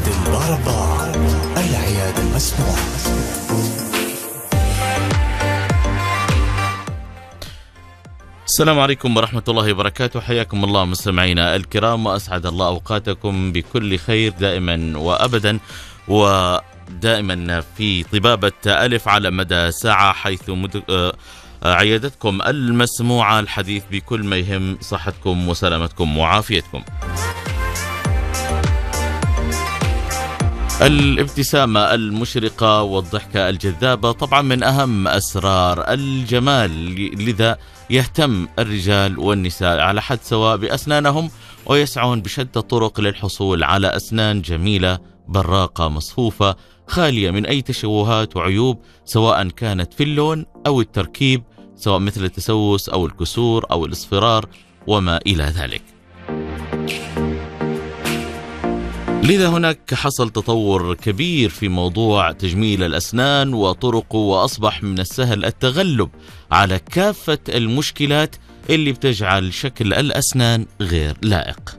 عادل باربار العيادة المسموعة السلام عليكم ورحمة الله وبركاته. حياكم الله مستمعينا الكرام وأسعد الله أوقاتكم بكل خير دائما وأبدا ودائما في طبابة ألف على مدى ساعة حيث مد... آه، عيادتكم المسموعة الحديث بكل ما يهم صحتكم وسلامتكم وعافيتكم. الابتسامة المشرقة والضحكة الجذابة طبعا من أهم أسرار الجمال. لذا يهتم الرجال والنساء على حد سواء بأسنانهم ويسعون بشتى الطرق للحصول على أسنان جميلة براقة مصفوفة خالية من أي تشوهات وعيوب سواء كانت في اللون أو التركيب سواء مثل التسوس أو الكسور أو الاصفرار وما إلى ذلك. لذا هناك حصل تطور كبير في موضوع تجميل الأسنان وطرقه وأصبح من السهل التغلب على كافة المشكلات اللي بتجعل شكل الأسنان غير لائق.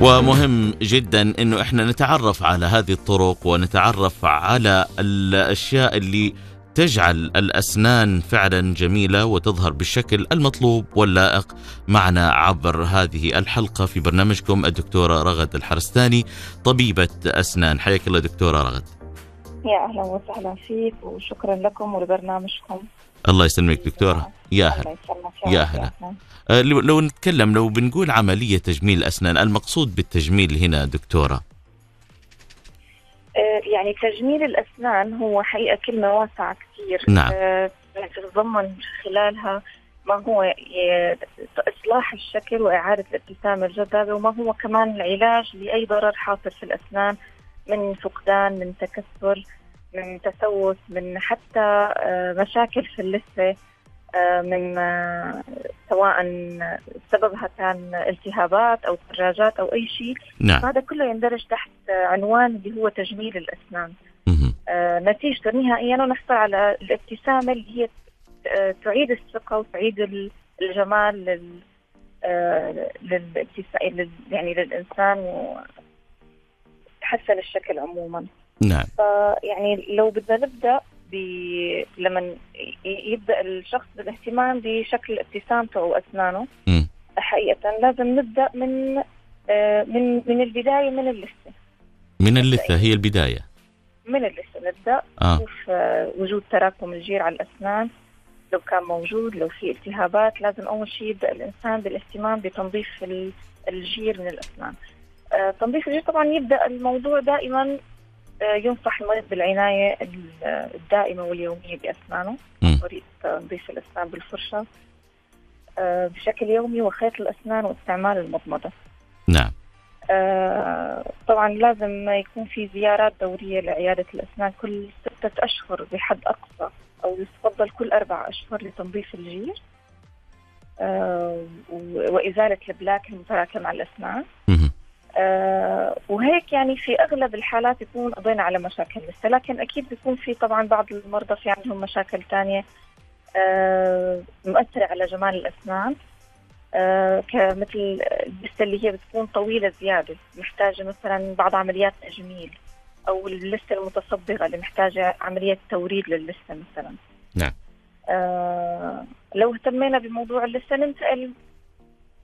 ومهم جدا إنه إحنا نتعرف على هذه الطرق ونتعرف على الأشياء اللي تجعل الأسنان فعلا جميلة وتظهر بالشكل المطلوب واللائق. معنا عبر هذه الحلقة في برنامجكم الدكتورة رغد الحرستاني طبيبة أسنان. حياك الله دكتورة رغد. يا أهلا وسهلا فيك وشكرا لكم ولبرنامجكم. الله يسلمك دكتورة. يا أهلا. يا أهلا. آه، لو نتكلم لو بنقول عملية تجميل اسنان المقصود بالتجميل هنا دكتورة؟ آه، يعني تجميل الأسنان هو حقيقة كلمة واسعة كثير نعم. آه، تتضمن خلالها ما هو ي- إصلاح الشكل وإعادة الابتسامة الجذابة وما هو كمان العلاج لأي ضرر حاصل في الأسنان من فقدان من تكسر من تسوس من حتى آه، مشاكل في اللثة آه، من آه، سواء سببها كان التهابات أو دراجات أو أي شيء. نعم. هذا كله يندرج تحت عنوان اللي هو تجميل الأسنان. مهم. آه، نتيجته نهائيا نحصل على الابتسامة اللي هي آه، تعيد الثقة وتعيد ال- الجمال لل آه، للابتسا- لل- يعني للإنسان وتحسن الشكل عموما. نعم. فيعني لو بدنا نبدأ ب... لما ي- يبدأ الشخص بالاهتمام بشكل ابتسامته أو أسنانه. مم. حقيقة لازم نبدأ من آه، من من البداية من اللثة. من اللثة هي البداية. من اللثة نبدأ. آه. نشوف آه، وجود تراكم الجير على الأسنان. لو كان موجود لو في التهابات لازم أول شيء يبدأ الإنسان بالاهتمام بتنظيف ال- الجير من الأسنان. آه، تنظيف الجير طبعا يبدأ الموضوع دائما آه، ينصح المريض بالعناية ال- الدائمة واليومية بأسنانه. مم. طريقة تنظيف الأسنان بالفرشة. آه، بشكل يومي وخيط الأسنان واستعمال المضمضة. نعم. آه، طبعا لازم يكون في زيارات دورية لعيادة الأسنان كل ستة أشهر بحد أقصى أو يفضل كل أربع أشهر لتنظيف الجير. آه، وإزالة البلاك المتراكم على الأسنان. مهم. آه، وهيك يعني في أغلب الحالات يكون قضينا على مشاكل لسه لكن أكيد بيكون في طبعا بعض المرضى في عندهم مشاكل تانية آه، مؤثرة على جمال الأسنان آه، كمثل اللثة اللي هي بتكون طويلة زيادة محتاجة مثلا بعض عمليات تجميل أو اللثة المتصبغة اللي محتاجة عملية توريد للثة مثلا نعم. آه لو اهتمينا بموضوع اللثة ننتقل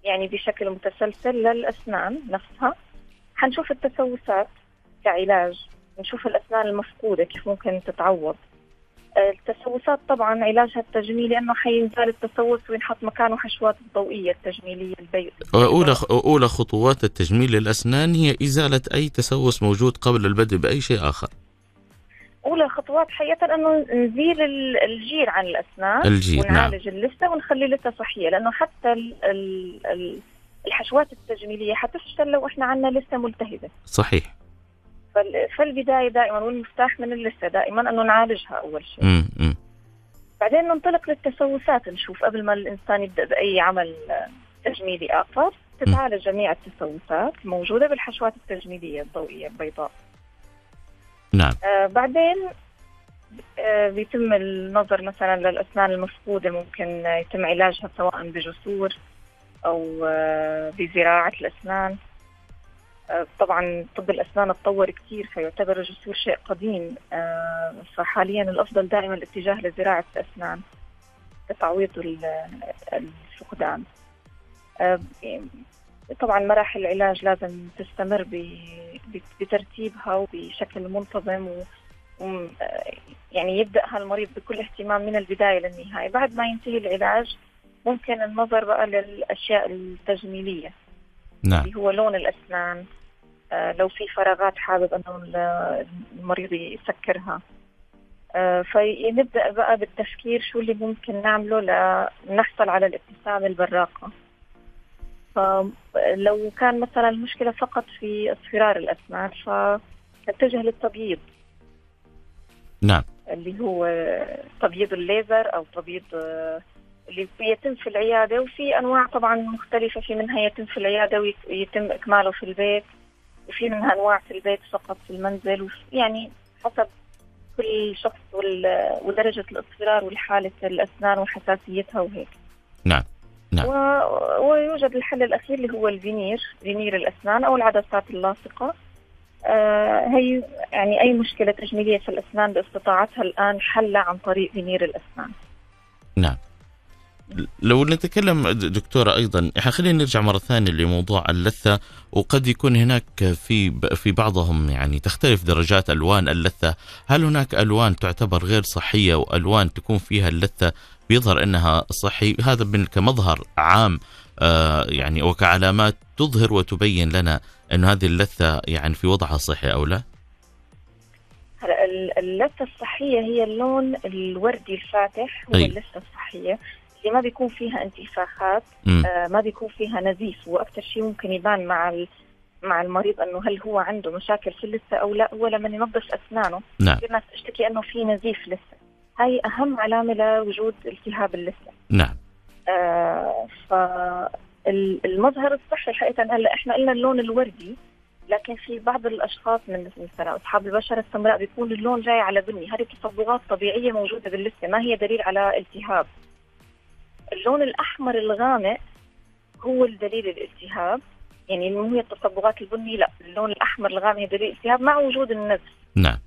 يعني بشكل متسلسل للأسنان نفسها. حنشوف التسوسات كعلاج نشوف الأسنان المفقودة كيف ممكن تتعوض. آه، التسوسات طبعا علاجها التجميلي انه حينزال التسوس وينحط مكانه حشوات الضوئية التجميلية البيض أولى أولى خطوات التجميل للأسنان هي إزالة أي تسوس موجود قبل البدء بأي شيء آخر. أولى خطوات حقيقة أنه نزيل ال- الجير عن الأسنان الجير نعم. ونعالج اللثة ونخلي اللثة صحية لأنه حتى ال ال ال الحشوات التجميلية حتفشل لو إحنا عندنا لثة ملتهبة. صحيح. فال- فالبداية دائما والمفتاح من اللثة دائما أنه نعالجها أول شيء. بعدين ننطلق للتسوسات نشوف قبل ما الإنسان يبدأ بأي عمل تجميلي آخر تتعالج جميع التسوسات الموجوده بالحشوات التجميلية الضوئية البيضاء. نعم. آه بعدين آه بيتم النظر مثلا للأسنان المفقودة ممكن يتم علاجها سواء بجسور أو آه بزراعة الأسنان. آه، طبعا طب الأسنان تطور كثير فيعتبر الجسور شيء قديم. آه، فحاليا الأفضل دائما الاتجاه لزراعة الأسنان لتعويض ال- الفقدان. آه، طبعا مراحل العلاج لازم تستمر بترتيبها وبشكل منتظم و يعني يبدأ هالمريض بكل اهتمام من البداية للنهاية. بعد ما ينتهي العلاج ممكن النظر بقى للأشياء التجميلية. نعم. اللي هو لون الأسنان. آه، لو في فراغات حابب ال- المريض يسكرها. آه، فنبدأ بقى بالتفكير شو اللي ممكن نعمله لنحصل على الابتسامة البراقة. فلو كان مثلا المشكلة فقط في اصفرار الأسنان فنتجه للتبييض نعم. اللي هو تبييض الليزر أو تبييض اللي يتم في العيادة وفي أنواع طبعا مختلفة. في منها يتم في العيادة ويتم إكماله في البيت وفي منها أنواع في البيت فقط في المنزل. يعني حسب كل شخص ودرجة الاصفرار والحالة الأسنان وحساسيتها وهيك. نعم. نعم. و... ويوجد الحل الأخير اللي هو ال veneer veneer الأسنان أو العدسات اللاصقة. آه هي يعني أي مشكلة تجميلية في الأسنان باستطاعتها الآن حلها عن طريق فينير الأسنان. نعم. لو نتكلم دكتورة أيضا خلينا نرجع مرة ثانية لموضوع اللثة وقد يكون هناك في في بعضهم يعني تختلف درجات ألوان اللثة. هل هناك ألوان تعتبر غير صحية وألوان تكون فيها اللثة بيظهر أنها صحي. هذا من كمظهر عام آه يعني وكعلامات تظهر وتبين لنا أن هذه اللثة يعني في وضعها صحي أو لا؟ هلا ال- اللثة الصحية هي اللون الوردي الفاتح هو أي. اللثة الصحية اللي ما بيكون فيها انتفاخات. آه ما بيكون فيها نزيف. وأكثر شيء ممكن يبان مع ال- مع المريض أنه هل هو عنده مشاكل في اللثة أو لا هو لما ينظف أسنانه نعم. في ناس تشتكي أنه في نزيف لثه هاي أهم علامة لوجود التهاب اللثة. نعم. آه فالمظهر الصحي حقيقه هلا إحنا قلنا اللون الوردي لكن في بعض الأشخاص من مثلا أصحاب البشره السمراء بيكون اللون جاي على بني هذه تصبغات طبيعية موجودة باللثة ما هي دليل على التهاب. اللون الأحمر الغامق هو الدليل الالتهاب يعني مو هي التصبغات البني لا اللون الأحمر الغامق هي دليل الالتهاب مع وجود النزف. نعم.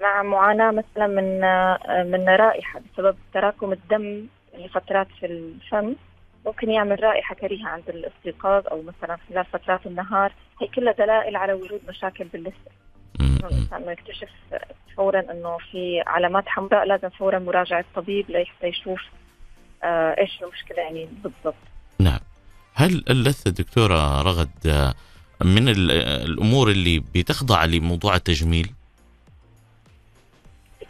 مع معاناة مثلا من من رائحة بسبب تراكم الدم لفترات في الفم ممكن يعمل رائحة كريهة عند الاستيقاظ أو مثلا خلال فترات النهار. هي كلها دلائل على وجود مشاكل باللثة مم. إنه الإنسان ما يكتشف فورا أنه في علامات حمراء لازم فورا مراجعة الطبيب لحتى يشوف آه إيش المشكلة يعني بالضبط. نعم. هل اللثة دكتورة رغد آه، من آه، الأمور اللي بتخضع لموضوع التجميل؟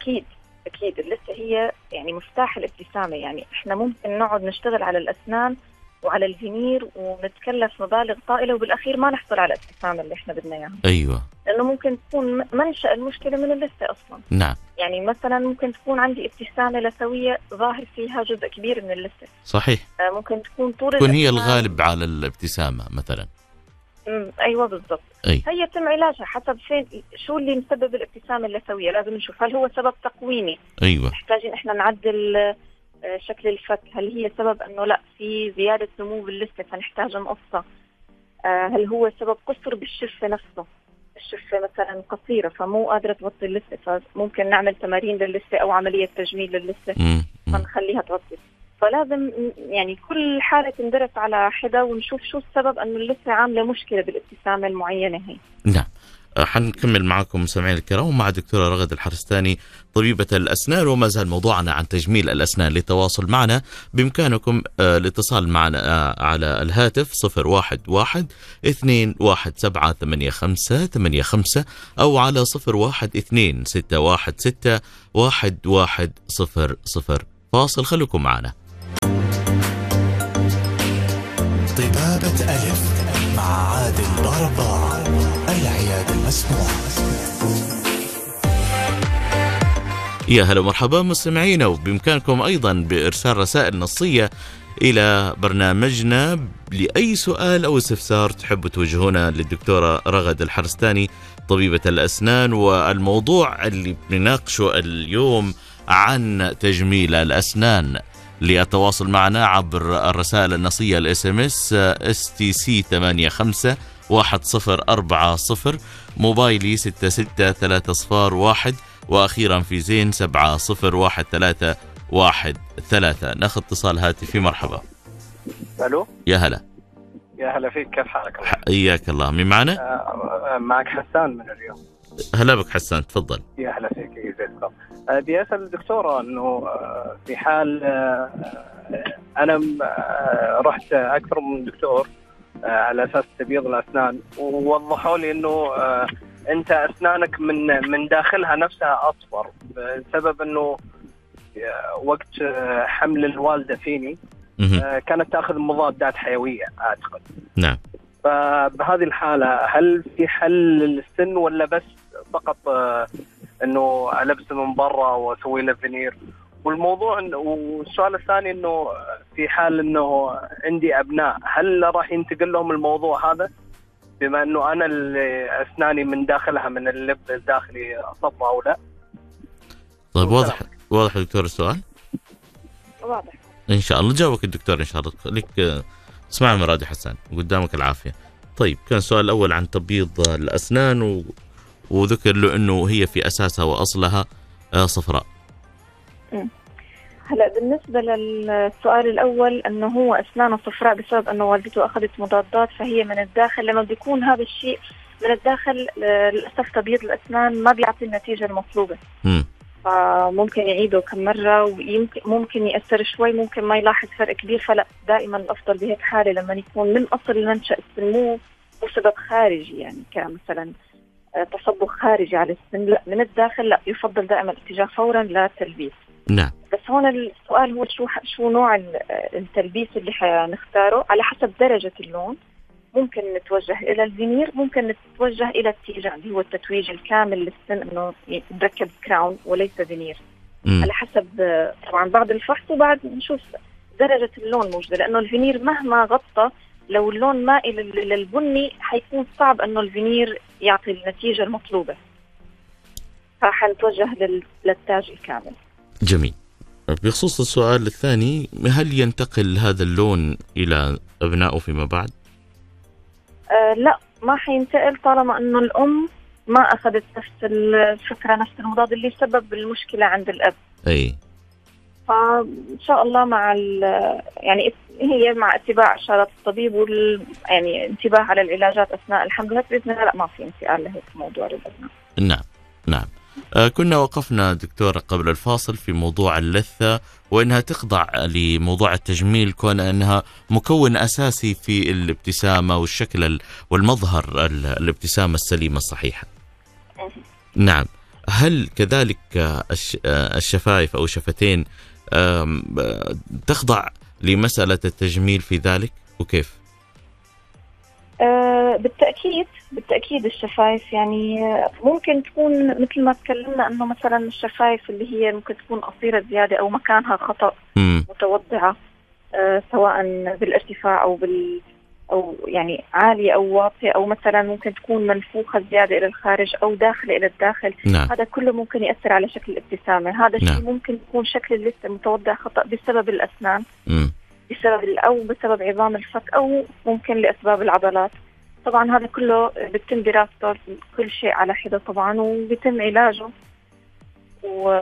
أكيد أكيد. اللثة هي يعني مفتاح الابتسامة. يعني إحنا ممكن نقعد نشتغل على الأسنان وعلى الفينير ونتكلف مبالغ طائلة وبالأخير ما نحصل على الابتسامة اللي إحنا بدنا إياها. أيوة. لأنه ممكن تكون م- منشأ المشكلة من اللثة أصلا. نعم. يعني مثلا ممكن تكون عندي ابتسامة لثوية ظاهر فيها جزء كبير من اللثة. صحيح. آه، ممكن تكون طول تكون هي الغالب على الابتسامة مثلا. أيوة بالضبط. أي. هي يتم علاجها حسب فين شو اللي مسبب الابتسامة اللثوية. لازم نشوف هل هو سبب تقويمي. أيوة. محتاجين إحنا نعدل آه، شكل الفك. هل هي سبب إنه لا في زيادة نمو باللثة فنحتاج نقصها آه، هل هو سبب قصر بالشفة نفسه؟ الشفة مثلا قصيرة فمو قادرة تغطي اللثة فممكن نعمل تمارين للثه أو عملية تجميل للثه. فنخليها تغطي فلازم يعني كل حالة تندرس على حدة ونشوف شو السبب إنه اللثه عاملة مشكلة بالابتسامة المعينة هي. نعم. آه، حنكمل معكم مستمعينا الكرام مع دكتورة رغد الحرستاني طبيبة الأسنان وما زال موضوعنا عن تجميل الأسنان للتواصل معنا. بإمكانكم آه، الاتصال معنا آه، على الهاتف 011 217 85 أو على 012 616 1100 فاصل خليكم معنا. ألف مع عادل باربار العيادة المسموعة يا هلا ومرحبا مستمعينا وبإمكانكم أيضا بإرسال رسائل نصية إلى برنامجنا لأي سؤال أو استفسار تحبوا توجهونه للدكتورة رغد الحرستاني طبيبة الأسنان والموضوع اللي بنناقشه اليوم عن تجميل الأسنان. للتواصل معنا عبر الرسائل النصية ال SMS اس تي سي 85 واحد صفر أربعة صفر موبايلي ستة ستة ثلاثة صفار واحد وأخيرا في زين سبعة صفر واحد ثلاثة واحد ثلاثة. ناخذ اتصال هاتفي مرحبا. ألو؟ يا هلا. يا هلا فيك كيف حالك؟ حياك الله. مين معنا؟ آه، معك حسان من الرياض هلا بك حسان تفضل. يا هلا فيك. الخير. آه، اسال الدكتوره إنه آه، في حال آه، أنا رحت أكثر من دكتور على أساس تبييض الأسنان. ووضحوا لي إنه أنت أسنانك من من داخلها نفسها اصفر بسبب إنه وقت حمل الوالدة فيني كانت تأخذ مضادات حيوية أعتقد. نعم. فبهذه الحالة هل في حل للسن ولا بس فقط إنه البسه من برا وأسوي له فينير والموضوع إنه- والسؤال الثاني إنه في حال إنه عندي أبناء هل راح ينتقل لهم الموضوع هذا؟ بما إنه أنا اللي أسناني من داخلها من اللب الداخلي صفراء أو لا. طيب واضح واضح يا دكتور السؤال؟ واضح. إن شاء الله. جاوبك الدكتور إن شاء الله. لك اسمع من رادي حسان قدامك العافية. طيب كان السؤال الأول عن تبييض الأسنان و... وذكر له إنه هي في أساسها وأصلها آه، صفراء. هلا بالنسبة للسؤال الأول أنه هو أسنانه صفراء بسبب أنه والدته أخذت مضادات فهي من الداخل لما بيكون هذا الشيء من الداخل آه، للأسف تبييض الأسنان ما بيعطي النتيجة المطلوبة. مم. فممكن يعيده كم مرة ويمكن ممكن يأثر شوي ممكن ما يلاحظ فرق كبير. فلا دائما الأفضل بهيك حالة لما يكون من أصل المنشأ السن مو سبب خارجي يعني كمثلا تصبغ خارجي على السن لا من الداخل لا يفضل دائما الاتجاه فورا للتلبيس نعم. بس هون السؤال هو شو شو نوع ال- التلبيس اللي حنختاره؟ على حسب درجة اللون. ممكن نتوجه إلى الفينير ممكن نتوجه إلى التيجان اللي هو التتويج الكامل للسن إنه يركب crown وليس فينير. مم. على حسب طبعا بعد الفحص وبعد نشوف درجة اللون موجودة لأنه الفينير مهما غطى لو اللون مائل لل- للبني حيكون صعب أنه الفينير يعطي النتيجة المطلوبة. فحنتوجه لل- للتاج الكامل. جميل. بخصوص السؤال الثاني هل ينتقل هذا اللون إلى أبنائه فيما بعد؟ آه لا ما حينتقل طالما إنه الأم ما أخذت نفس الفكرة نفس المضاد اللي سبب المشكلة عند الأب. أي. فإن شاء الله مع يعني هي مع اتباع اشارات الطبيب وال يعني انتباه على العلاجات أثناء الحمل بإذن الله لا ما في انتقال لهيك موضوع للابناء نعم نعم. آه كنا وقفنا دكتورة قبل الفاصل في موضوع اللثة وأنها تخضع لموضوع التجميل كون أنها مكون أساسي في الابتسامة والشكل ال- والمظهر ال- الابتسامة السليمة الصحيحة. نعم. هل كذلك آه، الش- الشفايف أو شفتين تخضع لمسألة التجميل في ذلك وكيف؟ آه بالتأكيد بالتأكيد الشفايف يعني ممكن تكون مثل ما تكلمنا إنه مثلا الشفايف اللي هي ممكن تكون قصيرة زيادة أو مكانها خطأ مم. متوضعة آه، سواء بالارتفاع أو بال أو يعني عالية أو واطية أو مثلا ممكن تكون منفوخة زيادة إلى الخارج أو داخلة إلى الداخل. نعم. هذا كله ممكن يأثر على شكل الابتسامة. هذا الشيء نعم. ممكن يكون شكل اللثة متوضع خطأ بسبب الأسنان مم. بسبب أو بسبب عظام الفك أو ممكن لأسباب العضلات. طبعا هذا كله بيتم دراسته كل شيء على حدة طبعا وبيتم علاجه. و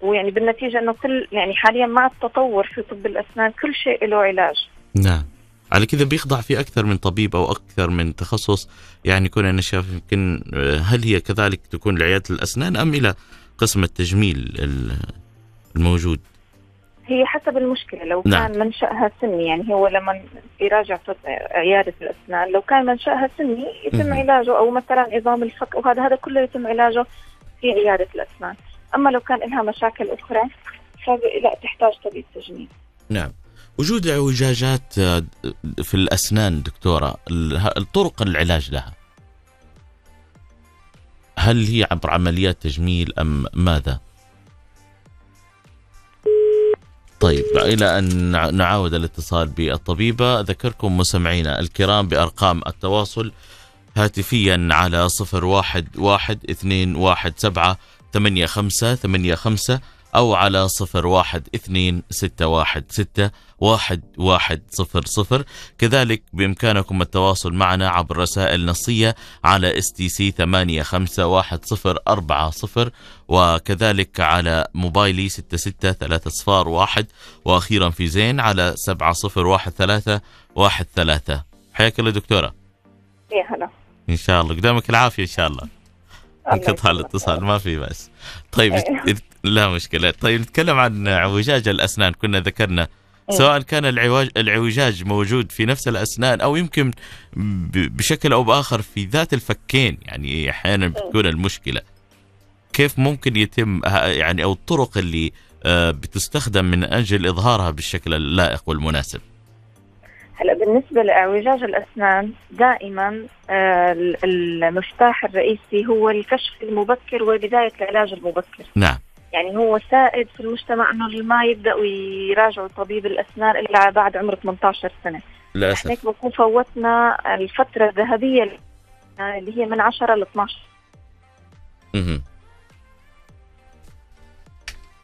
ويعني بالنتيجة إنه كل يعني حاليا مع التطور في طب الأسنان كل شيء له علاج. نعم. على كذا بيخضع في أكثر من طبيب أو أكثر من تخصص. يعني كون أنا شايف يمكن آه، هل هي كذلك تكون لعيادة الأسنان أم إلى قسم التجميل ال- الموجود؟ هي حسب المشكلة. لو نعم. كان منشأها سني يعني هو لما يراجع طب عيادة الأسنان لو كان منشأها سني يتم مهم. علاجه أو مثلا عظام الفك وهذا هذا كله يتم علاجه في عيادة الأسنان. أما لو كان لها مشاكل أخرى فلا تحتاج طبيب تجميل. نعم. وجود اعوجاجات آه، في الأسنان دكتورة الطرق العلاج لها هل هي عبر عمليات تجميل أم ماذا؟ طيب أن نع- نعاود الاتصال بالطبيبة أذكركم مستمعينا الكرام بأرقام التواصل هاتفيا على صفر واحد واحد اثنين واحد سبعة ثمانية خمسة ثمانية خمسة أو على صفر واحد اثنين ستة واحد ستة واحد واحد صفر صفر. كذلك بإمكانكم التواصل معنا عبر رسائل نصية على سي ثمانية خمسة واحد صفر أربعة صفر وكذلك على موبايلي ستة ستة ثلاثة صفار واحد وأخيرا في زين على سبعة صفر واحد ثلاثة واحد ثلاثة. حياك الله دكتورة. يا هلا. إن شاء الله. قدامك العافية إن شاء الله. انقطع. الاتصال ما في بس طيب إيه. لا مشكلة طيب نتكلم عن اعوجاج الأسنان كنا ذكرنا إيه. سواء كان العواج العوجاج موجود في نفس الأسنان أو يمكن بشكل أو بآخر في ذات الفكين يعني أحيانا بتكون المشكلة كيف ممكن يتم يعني أو الطرق اللي آه، بتستخدم من أجل إظهارها بالشكل اللائق والمناسب هلا بالنسبة لإعوجاج الأسنان دائما آه، ال- المفتاح الرئيسي هو الكشف المبكر وبداية العلاج المبكر. نعم. يعني هو سائد في المجتمع إنه اللي ما يبدأوا يراجعوا طبيب الأسنان إلا بعد عمر 18 سنة، للأسف. هيك بنكون فوتنا الفترة الذهبية اللي هي من 10 ل 12 مهم.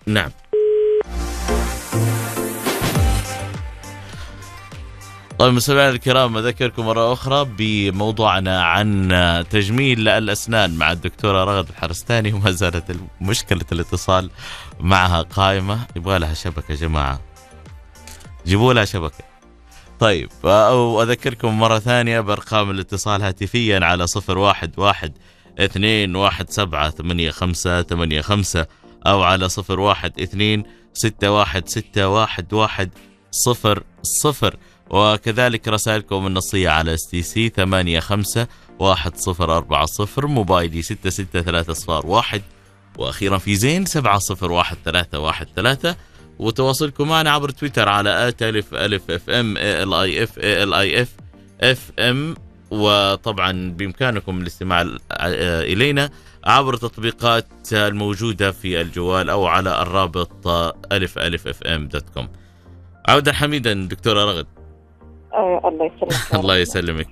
نعم. طيب مستمعينا الكرام أذكركم مرة أخرى بموضوعنا عن تجميل الأسنان مع الدكتورة رغد الحرستاني. وما زالت مشكلة الاتصال معها قائمة. يبغى لها شبكة جماعة. جيبوا لها شبكة. طيب أو أذكركم مرة ثانية بأرقام الاتصال هاتفيا على صفر واحد واحد اثنين واحد سبعة ثمانية خمسة ثمانية خمسة أو على صفر واحد اثنين ستة واحد ستة واحد واحد صفر صفر. وكذلك رسائلكم النصية على اس تي سي ثمانية خمسة واحد صفر أربعة صفر موبايلي ستة ستة ثلاثة صفار واحد وأخيرا في زين سبعة صفر واحد ثلاثة واحد ثلاثة. وتواصلكم معنا عبر تويتر على at ألف ألف أف أم A L I F A L I F FM. وطبعا بإمكانكم الاستماع إلينا عبر تطبيقات الموجودة في الجوال أو على الرابط ألف ألف أف أم dot com. عودا حميدا دكتورة رغد. آه الله يسلمك الله يسلمك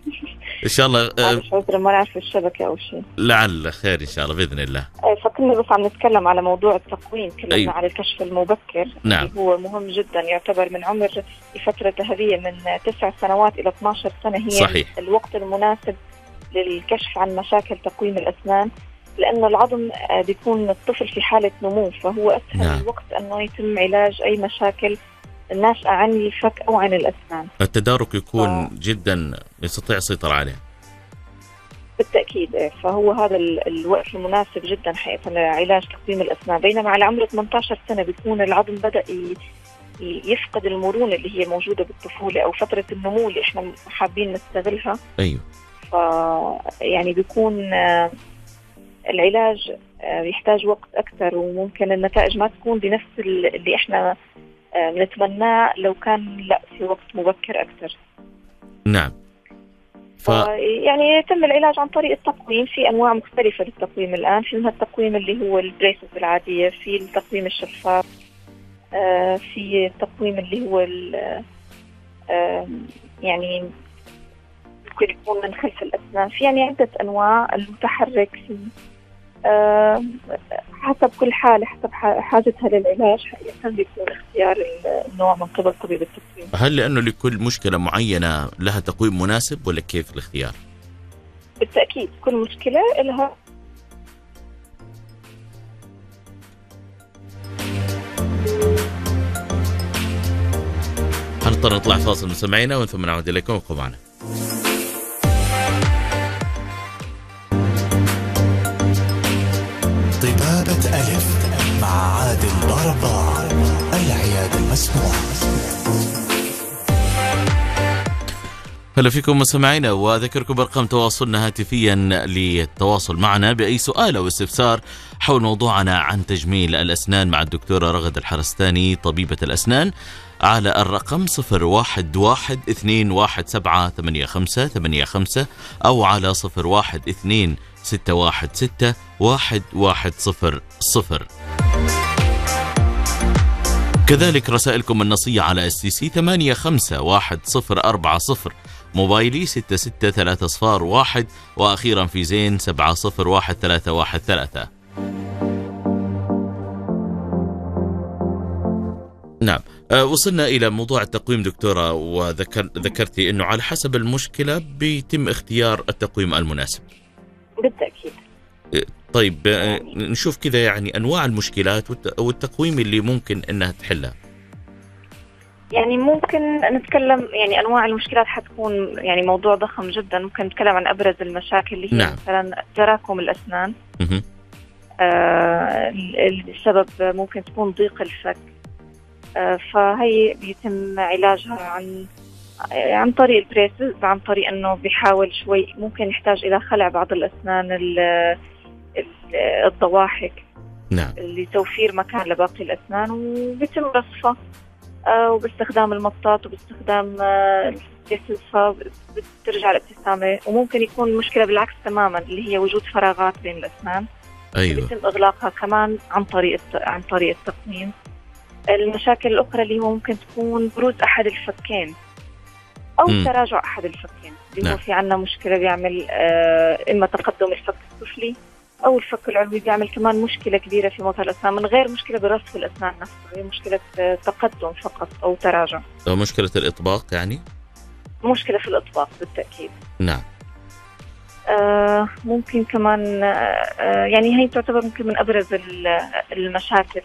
إن شاء الله آه، معلش عذرا ما نعرف الشبكة أو شيء لعل خير إن شاء الله بإذن الله. آه فكنا بس عم نتكلم على موضوع التقويم كلمنا أيوة. على الكشف المبكر نعم. اللي هو مهم جدا يعتبر من عمر الفترة الذهبية من تسع سنوات إلى 12 سنة هي صحيح. الوقت المناسب للكشف عن مشاكل تقويم الأسنان لأنه العظم آه، بيكون الطفل في حالة نمو فهو أسهل. نعم. الوقت أنه يتم علاج أي مشاكل ناشئه عن الفك أو عن الأسنان التدارك يكون آه. جدا يستطيع السيطرة عليه. بالتأكيد إيه. فهو هذا ال- الوقت المناسب جدا حقيقه لعلاج تقويم الأسنان بينما على عمر 18 سنة بيكون العظم بدأ يفقد المرونة اللي هي موجودة بالطفولة أو فترة النمو اللي إحنا حابين نستغلها أيوه ف يعني بيكون آه، العلاج آه، يحتاج وقت أكثر وممكن النتائج ما تكون بنفس ال- اللي إحنا آه، بنتمناه لو كان لا في وقت مبكر أكثر نعم. ف. يعني يتم العلاج عن طريق التقويم في أنواع مختلفة للتقويم الآن في منها التقويم اللي هو البريسز العادية في التقويم الشفاف آه، في التقويم اللي هو آه، يعني ممكن يكون من خلف الأسنان في يعني عدة أنواع المتحرك في حسب كل حالة حسب حاجتها للعلاج حقيقه بيكون اختيار النوع من قبل طبيب التقويم هل لأنه لكل مشكلة معينة لها تقويم مناسب ولا كيف الاختيار؟ بالتأكيد كل مشكلة لها هنضطر نطلع فاصل مستمعينا ومن ثم نعود إليكم ابقوا معنا. عادل ضربان العيادة المسموعة هلا فيكم مستمعينا واذكركم بأرقام تواصلنا هاتفيا للتواصل معنا بأي سؤال أو استفسار حول موضوعنا عن تجميل الأسنان مع الدكتورة رغد الحرستاني طبيبة الأسنان على الرقم 011 217 85 أو على 012 616 1100 كذلك رسائلكم النصية على اس تي سي 851040 موبايلي 6630 صفار واحد وأخيرا في زين 701313 نعم آه، وصلنا إلى موضوع التقويم دكتورة وذكر ذكرتي إنه على حسب المشكلة بيتم اختيار التقويم المناسب. بالتأكيد. طيب آه، نشوف كذا يعني أنواع المشكلات والت- والتقويم اللي ممكن إنها تحلها يعني ممكن نتكلم يعني أنواع المشكلات حتكون يعني موضوع ضخم جدا ممكن نتكلم عن أبرز المشاكل اللي هي نعم. مثلا تراكم الأسنان. آه ال- السبب ممكن تكون ضيق الفك آه فهي بيتم علاجها عن عن طريق البريسز عن طريق إنه بيحاول شوي ممكن يحتاج إلى خلع بعض الأسنان ال- ال- الضواحك نعم. لتوفير مكان لباقي الأسنان وبيتم رصفها آه، وباستخدام المطاط وباستخدام آه، الجسس بترجع الابتسامة. وممكن يكون مشكلة بالعكس تماما اللي هي وجود فراغات بين الأسنان. أيوه. بيتم إغلاقها كمان عن طريق عن طريق التقويم المشاكل الأخرى اللي هو ممكن تكون بروز أحد الفكين أو مم. تراجع أحد الفكين. اللي نعم. هو في عنا مشكلة بيعمل آه، إما تقدم الفك السفلي أو الفك العلوي بيعمل كمان مشكلة كبيرة في موضع الأسنان من غير مشكلة برصف الأسنان نفسها هي مشكلة آه، تقدم فقط أو تراجع. مشكلة الإطباق يعني؟ مشكلة في الإطباق بالتأكيد. نعم. آه، ممكن كمان آه، آه، يعني هي تعتبر ممكن من أبرز ال- المشاكل.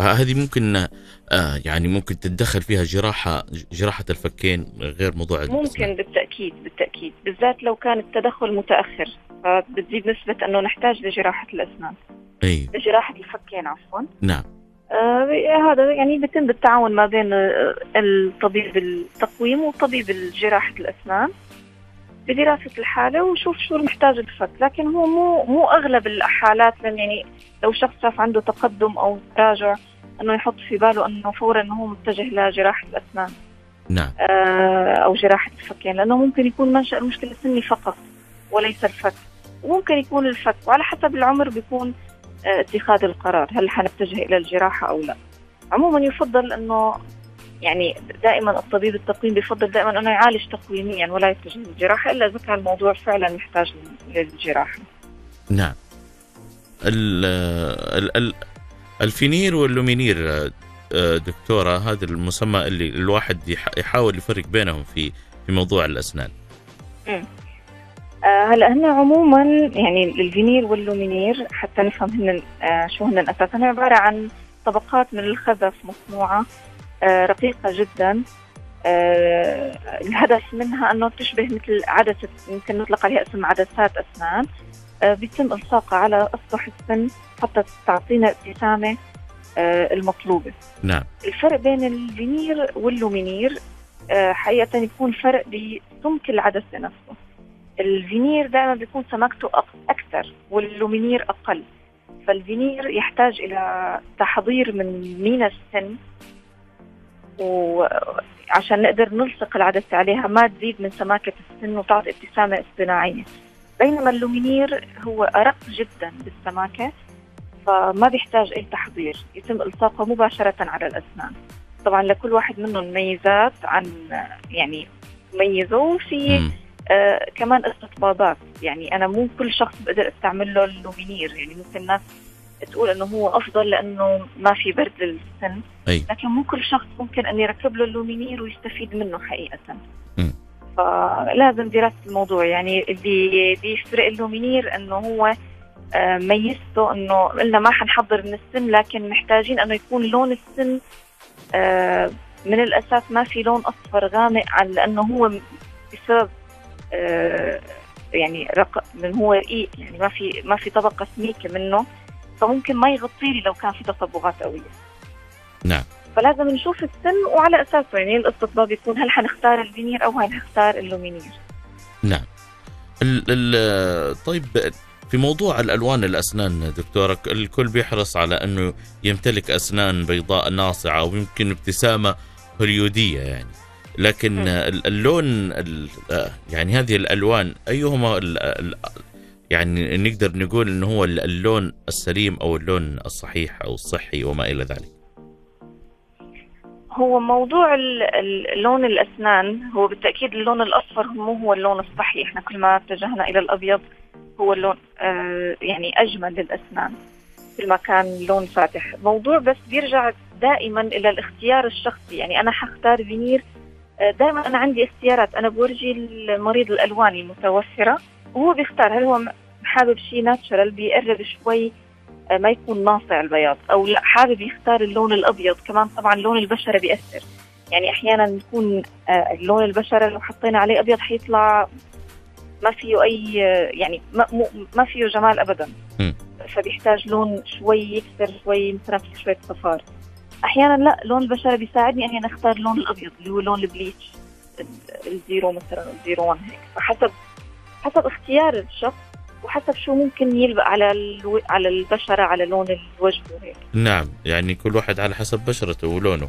آه، هذه ممكن آه يعني ممكن تتدخل فيها جراحة جراحة الفكين غير موضوع ممكن. بالتأكيد بالتأكيد. بالذات لو كان التدخل متأخر فبتزيد نسبة أنه نحتاج لجراحة الأسنان. أي. لجراحة الفكين عفوا. نعم. آه هذا يعني بيتم بالتعاون ما بين الطبيب التقويم وطبيب جراحة الأسنان. بدراسة الحالة وشوف شو محتاج الفك لكن هو مو مو أغلب الحالات يعني لو شخص شاف عنده تقدم أو تراجع أنه يحط في باله أنه فورا أنه هو متجه لجراحة الأسنان. نعم. آه، أو جراحة الفكين لأنه ممكن يكون منشأ المشكلة سني فقط وليس الفك. وممكن يكون الفك وعلى حسب العمر بيكون آه، اتخاذ القرار هل حنتجه إلى الجراحة أو لا. عموما يفضل أنه يعني دائما الطبيب التقويم بيفضل دائما أنه يعالج تقويميا ولا يتجه للجراحة إلا إذا كان الموضوع فعلا محتاج للجراحة. نعم. ال ال ال ال veneer وال lumineer آه، دكتورة هذا المسمى اللي الواحد يح- يحاول يفرق بينهم في في موضوع الأسنان. آه، هلأ هن عموما يعني ال veneer وال lumineer حتى نفهم هن آه، شو هن أساسا عبارة عن طبقات من الخزف مصنوعة آه، رقيقة جدا. آه، الهدف منها أنه تشبه مثل عدسة يمكن نطلق عليها اسم عدسات أسنان. آه، بيتم الصاقها على أسطح السن حتى تعطينا الابتسامه آه، المطلوبة. نعم. الفرق بين ال veneer وال lumineer حقيقة يكون فرق بسمك العدسة نفسه. الفينير دائما بيكون سمكته أق- أكثر وال lumineer أقل. فالفينير يحتاج إلى تحضير من مينا السن وعشان نقدر نلصق العدسة عليها ما تزيد من سماكة السن وتعطي ابتسامة اصطناعية. بينما ال lumineer هو أرق جدا بالسماكة فما بيحتاج أي تحضير يتم إلصاقه مباشرة على الأسنان. طبعا لكل واحد منهم ميزات عن يعني ميزه وفي. آه كمان استطبابات. يعني أنا مو كل شخص بقدر استعمل له ال lumineer. يعني ممكن الناس تقول إنه هو أفضل لأنه ما في برد للسن. أي. لكن مو كل شخص ممكن أن يركب له ال lumineer ويستفيد منه حقيقة. مم. فلازم دراسة الموضوع. يعني اللي بيفرق ال lumineer إنه هو آه، ميزته إنه قلنا ما حنحضر من السن لكن محتاجين إنه يكون لون السن آه، من الأساس ما في لون أصفر غامق عن لأنه هو بسبب آه، يعني رق... من هو رقيق. يعني ما في ما في طبقة سميكة منه. فممكن ما يغطي لي لو كان في تصبغات قوية. نعم. فلازم نشوف السن وعلى اساسه يعني الاستطباب يكون هل حنختار الفينير أو هل حنختار ال lumineer. نعم. ال ال طيب في موضوع الألوان الأسنان دكتورة الكل بيحرص على أنه يمتلك أسنان بيضاء ناصعة ويمكن ابتسامة هوليودية يعني. لكن اللون ال- يعني هذه الألوان أيهما يعني نقدر نقول إنه هو ال- اللون السليم أو اللون الصحيح أو الصحي وما إلى ذلك. هو موضوع لون الأسنان هو بالتأكيد اللون الأصفر مو هو اللون الصحي إحنا كل ما اتجهنا إلى الأبيض هو اللون آه يعني أجمل للأسنان كل ما كان لون فاتح. موضوع بس بيرجع دائما إلى الاختيار الشخصي. يعني أنا حختار فينير دائما أنا عندي اختيارات. أنا بورجي المريض الالوان المتوفرة وهو بيختار هل هو حابب شيء ناتشرال بيقرب شوي آه، ما يكون ناصع البياض أو لا حابب يختار اللون الأبيض. كمان طبعا لون البشره بيأثر. يعني أحيانا يكون آه، لون البشره لو حطينا عليه أبيض حيطلع ما فيه أي يعني ما, ما فيه جمال ابدا. فبيحتاج لون شوي يكسر شوي مثلا في شوية صفار أحيانا لا لون البشره بيساعدني إني أنا اختار اللون الابيض اللي هو لون ال bleach ال zero مثلا ال zero 1 هيك. فحسب حسب اختيار الشخص وحسب شو ممكن يلبق على ألو... على البشرة على لون الوجه وهيك نعم يعني كل واحد على حسب بشرته ولونه.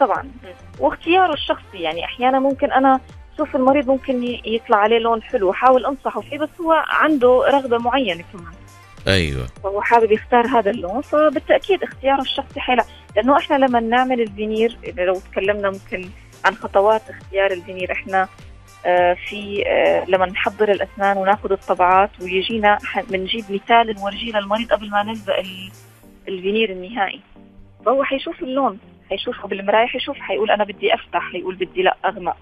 طبعا. واختياره الشخصي يعني أحيانا ممكن أنا شوف المريض ممكن يطلع عليه لون حلو احاول أنصحه فيه بس هو عنده رغبة معينة كمان. أيوه. فهو حابب يختار هذا اللون فبالتأكيد اختياره الشخصي حيلا لأنه إحنا لما نعمل الفينير لو تكلمنا ممكن عن خطوات اختيار الفينير إحنا آه، في آه، لما نحضر الأسنان وناخذ الطبعات ويجينا بنجيب مثال نورجيه للمريض قبل ما نلزق الفينير النهائي. فهو حيشوف اللون حيشوفه بالمرايه حيشوف حيقول أنا بدي أفتح حيقول بدي لا أغمق.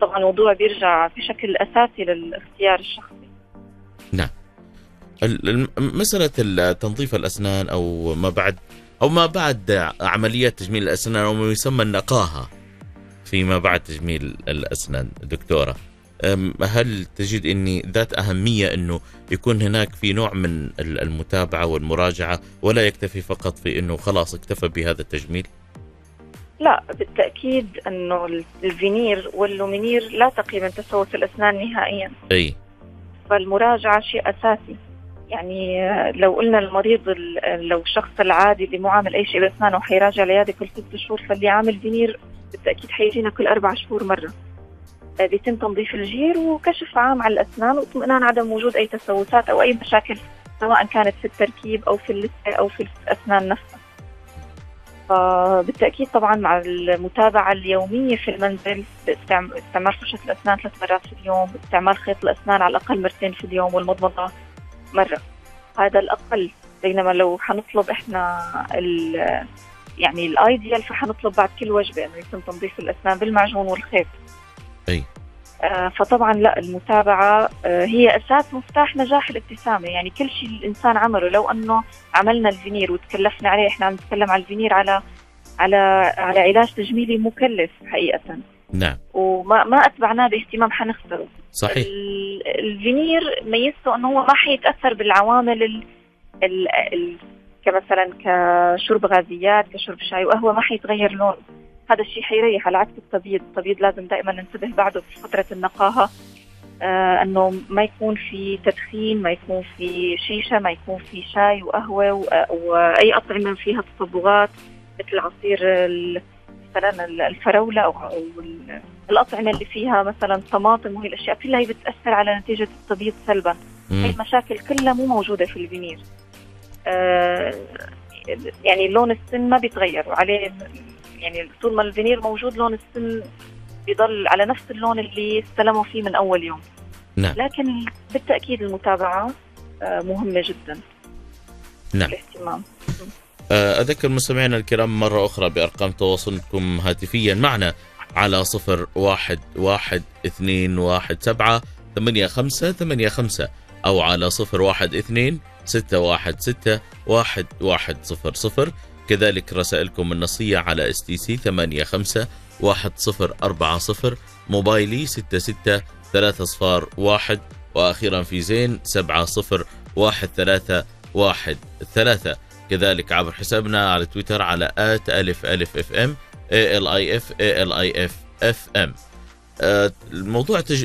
طبعا الموضوع بيرجع بشكل أساسي للاختيار الشخصي. نعم. مسألة تنظيف الأسنان أو ما بعد أو ما بعد عمليات تجميل الأسنان أو ما يسمى النقاهة فيما بعد تجميل الأسنان دكتورة. هل تجدين ذات أهمية أنه يكون هناك في نوع من المتابعة والمراجعة ولا يكتفي فقط في أنه خلاص اكتفى بهذا التجميل؟ لا بالتأكيد أنه ال veneer وال lumineer لا تقي من تسوس الأسنان نهائيا. أي. فالمراجعة شيء أساسي. يعني لو قلنا المريض لو الشخص العادي اللي مو عامل أي شيء باسنانه حيراجع العياده كل ست شهور فاللي عامل فينير بالتأكيد حيجينا كل أربع شهور مرة آه، بيتم تنظيف الجير وكشف عام على الأسنان واطمئنان عدم وجود أي تسوسات أو أي مشاكل سواء كانت في التركيب أو في اللثة أو في الأسنان نفسها. فبالتأكيد طبعا مع المتابعة اليومية في المنزل باستعمال فرشه الأسنان ثلاث مرات في اليوم، باستعمال خيط الأسنان على الأقل مرتين في اليوم والمضمضه مرة. هذا الأقل. بينما لو حنطلب إحنا ال يعني ال ideal فحنطلب بعد كل وجبة إنه يتم تنظيف الأسنان بالمعجون والخيط. أي. آه فطبعا لا المتابعة آه هي أساس مفتاح نجاح الابتسامة. يعني كل شيء الإنسان عمله لو أنه عملنا الفينير وتكلفنا عليه إحنا عم نتكلم على الفينير على على على علاج تجميلي مكلف حقيقة. نعم. وما ما أتبعناه باهتمام حنخسره. صحيح. الفينير ميزته إنه هو ما حيتأثر بالعوامل ال ال ال كمثلا كشرب غازيات كشرب شاي وقهوه ما حيتغير لونه هذا الشيء حيريح. على عكس التبييض التبييض لازم دائما ننتبه بعده في فترة النقاهة آه إنه ما يكون في تدخين ما يكون في شيشة ما يكون في شاي وقهوة وأي أطعمة فيها تصبغات مثل عصير مثلا الفراولة أو الأطعمة اللي فيها مثلا طماطم وهي الأشياء كلها هي بتأثر على نتيجة التبييض سلبا. هي المشاكل كلها مو موجودة في الفينير. آه يعني لون السن ما بيتغير. وعليه يعني طول ما الفينير موجود لون السن بيضل على نفس اللون اللي استلموا فيه من أول يوم. نعم. لكن بالتأكيد المتابعة آه مهمة جدا. نعم. الاهتمام آه، أذكر مستمعينا الكرام مرة أخرى بأرقام تواصلكم هاتفيا معنا. على صفر واحد واحد اثنين واحد سبعة ثمانية خمسة ثمانية خمسة أو على صفر واحد اثنين ستة واحد ستة واحد واحد صفر صفر. كذلك رسائلكم النصية على STC ثمانية خمسة واحد صفر أربعة صفر موبايلي ستة ستة ثلاثة صفر واحد وأخيرا في زين سبعة صفر واحد ثلاثة واحد ثلاثة. كذلك عبر حسابنا على تويتر على آت ألف ألف إف إم اي اف اف ام الموضوع تج...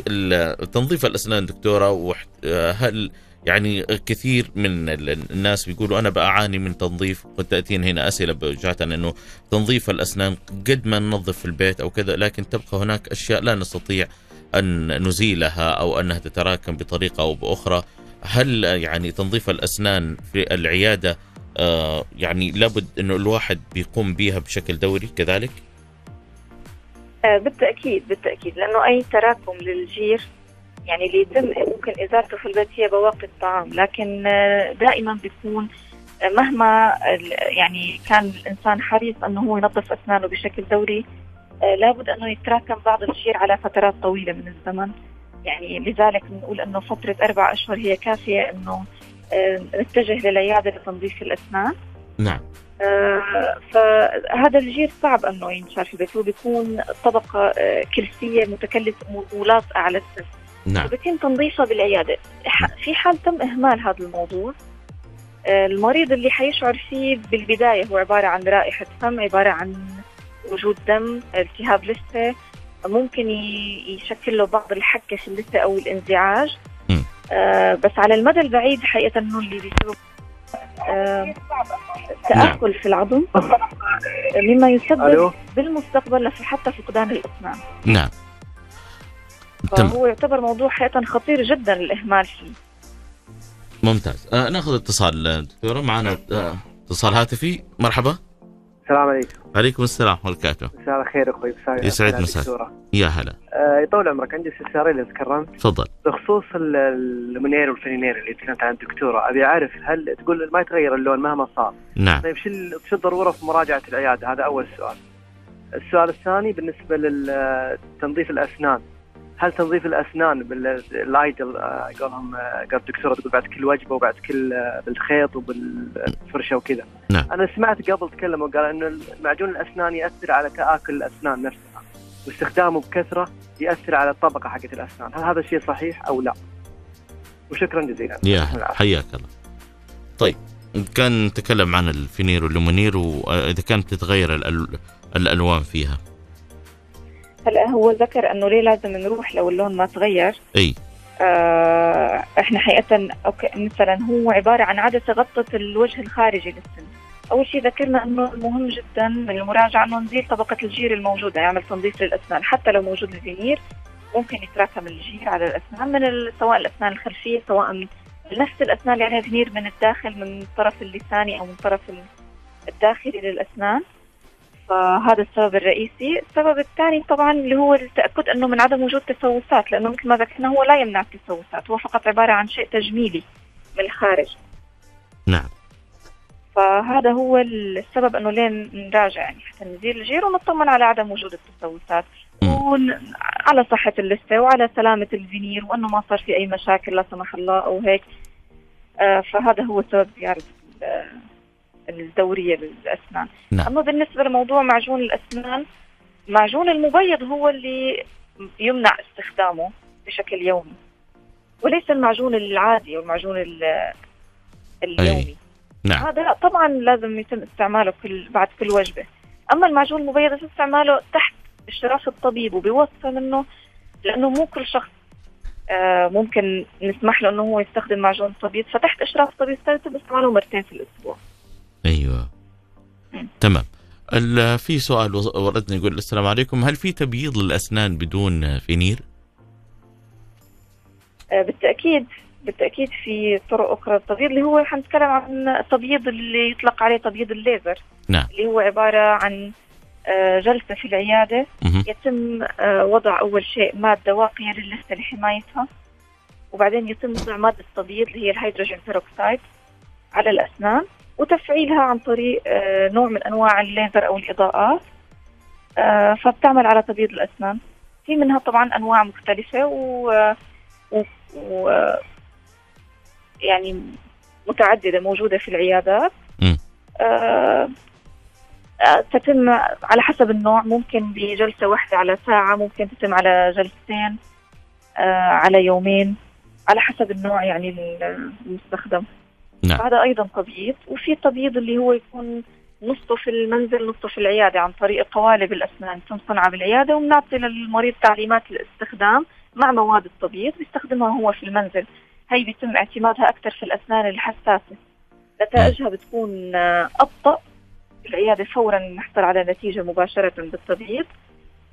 تنظيف الأسنان دكتورة آه، هل يعني كثير من الناس بيقولوا أنا بعاني من تنظيف قد تاتين هنا أسئلة بوجهه إنه تنظيف الأسنان قد ما ننظف في البيت أو كذا لكن تبقى هناك أشياء لا نستطيع أن نزيلها أو أنها تتراكم بطريقة أو بأخرى. هل يعني تنظيف الأسنان في العيادة آه، يعني لابد إنه الواحد بيقوم بيها بشكل دوري كذلك؟ آه بالتأكيد بالتأكيد لأنه أي تراكم للجير يعني اللي يتم ممكن ازالته في البيت هي بواقي الطعام لكن آه دائما بيكون مهما يعني كان الإنسان حريص أنه هو ينظف أسنانه بشكل دوري لابد أنه يتراكم بعض الجير على فترات طويلة من الزمن يعني لذلك بنقول إنه فترة أربع أشهر هي كافية إنه نتجه للعيادة لتنظيف الأسنان. نعم. آه، فهذا الجير صعب أنه ينشر في البيت هو بيكون طبقة آه، كلسيه متكلفة ولاصقه على السن. نعم. وبيتم تنظيفها بالعيادة. ح- في حال تم إهمال هذا الموضوع آه، المريض اللي حيشعر فيه بالبداية هو عبارة عن رائحة فم عبارة عن وجود دم التهاب لثة. ممكن يشكل له بعض الحكة في اللثة أو الانزعاج. آه بس على المدى البعيد حقيقة إنه اللي بيسبب آه تاكل في العظم مما يسبب بالمستقبل لف- حتى فقدان الاسنان نعم. فهو يعتبر موضوع حقيقة خطير جدا الاهمال فيه. ممتاز. آه نأخذ اتصال آه، دكتورة. معنا آه اتصال هاتفي. مرحبا. السلام عليكم. عليكم السلام ورحمة الله وبركاته. مساء الخير أخوي. مساء يسعد مساك. يا هلا. آه، يطول عمرك. عندي استفسارين إذا تكرمت تفضل. بخصوص ال- المنير والفنينير اللي تكلمت عن الدكتورة. أبي أعرف هل تقول ما يتغير اللون مهما صار؟ نعم. طيب شو شو الضرورة في مراجعة العيادة؟ هذا أول سؤال. السؤال الثاني بالنسبة لتنظيف الأسنان. هل تنظيف الأسنان بالايدل قولهم آه، قال الدكتوره تقول بعد كل وجبة وبعد كل آه، بالخيط وبالفرشة وكذا. نعم. أنا سمعت قبل تكلموا قال إنه معجون الأسنان يأثر على تآكل الأسنان نفسها واستخدامه بكثرة يأثر على الطبقة حقت الأسنان. هل هذا الشيء صحيح أو لا؟ وشكرا جزيلا. يا حياك الله. طيب كان نتكلم عن الفينير واللومينير وإذا كانت تتغير الأل- الألوان فيها. هلا هو ذكر انه ليه لازم نروح لو اللون ما تغير. إي. آه إحنا حقيقة أوكي مثلا هو عبارة عن عدسه غطت الوجه الخارجي للسن. أول شيء ذكرنا إنه مهم جدا من المراجعة إنه نزيل طبقة الجير الموجودة يعمل تنظيف للأسنان حتى لو موجود الفينير ممكن يتراكم الجير على الأسنان من سواء الأسنان الخلفية سواء نفس الأسنان اللي عليها فينير من الداخل من الطرف اللساني أو من الطرف ال- الداخلي للأسنان. فهذا السبب الرئيسي. السبب الثاني طبعا اللي هو التأكد أنه من عدم وجود تسوسات لأنه مثل ما ذكرنا هو لا يمنع التسوسات هو فقط عبارة عن شيء تجميلي من الخارج. نعم. فهذا هو السبب أنه لين نراجع يعني حتى نزيل الجير ونطمن على عدم وجود التسوسات. وعلى صحة اللثة وعلى سلامة الفينير وأنه ما صار في أي مشاكل لا سمح الله أو هيك. آه فهذا هو سبب زيارة ال- الدورية للأسنان. نعم. أما بالنسبة لموضوع معجون الأسنان معجون المبيض هو اللي يمنع استخدامه بشكل يومي. وليس المعجون العادي أو المعجون ال- اليومي. نعم. هذا لا طبعا لازم يتم استعماله كل بعد كل وجبة. أما المعجون المبيض يتم استعماله تحت إشراف الطبيب وبوصفة منه لأنه مو كل شخص آه، ممكن نسمح له إنه هو يستخدم معجون تبييض فتحت اشراف الطبيب يتم استعماله مرتين في الأسبوع. أيوه. تمام ال- في سؤال وردني يقول السلام عليكم هل في تبييض للأسنان بدون فينير؟ آه، بالتأكيد بالتأكيد في طرق أخرى للتبييض اللي هو حنتكلم عن التبييض اللي يطلق عليه تبييض الليزر نعم. اللي هو عبارة عن آه، جلسة في العيادة مهم. يتم آه، وضع أول شيء مادة واقية للثه لحمايتها وبعدين يتم وضع مادة تبييض اللي هي الهيدروجين بيروكسيد على الأسنان وتفعيلها عن طريق آه، نوع من أنواع الليزر أو الاضاءات آه، فبتعمل على تبييض الأسنان. في منها طبعا أنواع مختلفة و, و... و... يعني متعددة موجودة في العيادات. آه، آه، تتم على حسب النوع. ممكن بجلسة واحدة على ساعة ممكن تتم على جلستين آه، على يومين على حسب النوع يعني المستخدم. نعم. هذا أيضا تبييض وفي تبييض اللي هو يكون نصه في المنزل نصه في العيادة عن طريق قوالب الأسنان تم صنعها بالعيادة وبنعطي للمريض تعليمات الاستخدام مع مواد التبييض بيستخدمها هو في المنزل. هي بيتم اعتمادها أكثر في الأسنان الحساسة. نتائجها بتكون آه، أبطأ في العيادة فورا نحصل على نتيجة مباشرة بالتبييض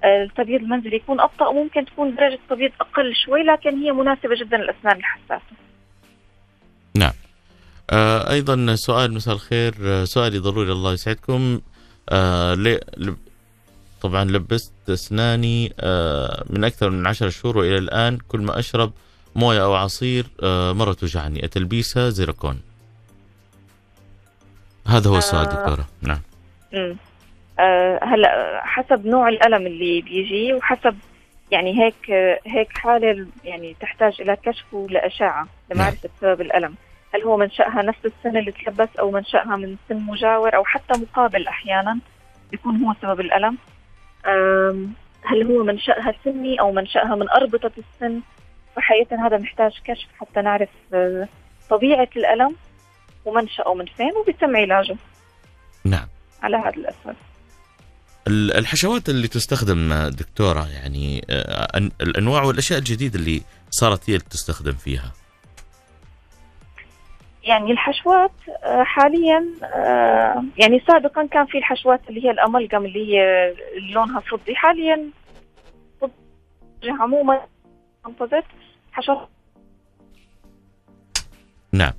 آه، التبييض المنزلي يكون أبطأ وممكن تكون درجة التبييض أقل شوي لكن هي مناسبة جدا للأسنان الحساسة. آه أيضا سؤال مساء الخير. آه سؤالي ضروري الله يسعدكم. آه طبعا لبست أسناني آه من أكثر من عشر شهور وإلى الآن كل ما أشرب موية أو عصير آه مرة توجعني. التلبيسه زيركون. هذا هو السؤال آه. دكتورة. نعم. آه هلا حسب نوع الألم اللي بيجي وحسب يعني هيك هيك حالة يعني تحتاج إلى كشف ولاشعه لمعرفه سبب الألم. هل هو منشأها نفس السن اللي تلبس أو منشأها من سن مجاور أو حتى مقابل أحيانا بيكون هو سبب الألم؟ آم، هل هو منشأها سني أو منشأها من أربطة السن؟ فحقيقة هذا محتاج كشف حتى نعرف آه، طبيعة الألم ومنشأه من فين وبيتم علاجه. نعم. على هذا الأساس. ال- الحشوات اللي تستخدم دكتورة يعني أن- الأنواع والأشياء الجديدة اللي صارت هي اللي تستخدم فيها. يعني الحشوات آه، حاليا آه، يعني سابقا كان في الحشوات اللي هي الاملجم اللي هي لونها فضي. حاليا عموما كومبوزيت حشوات. نعم.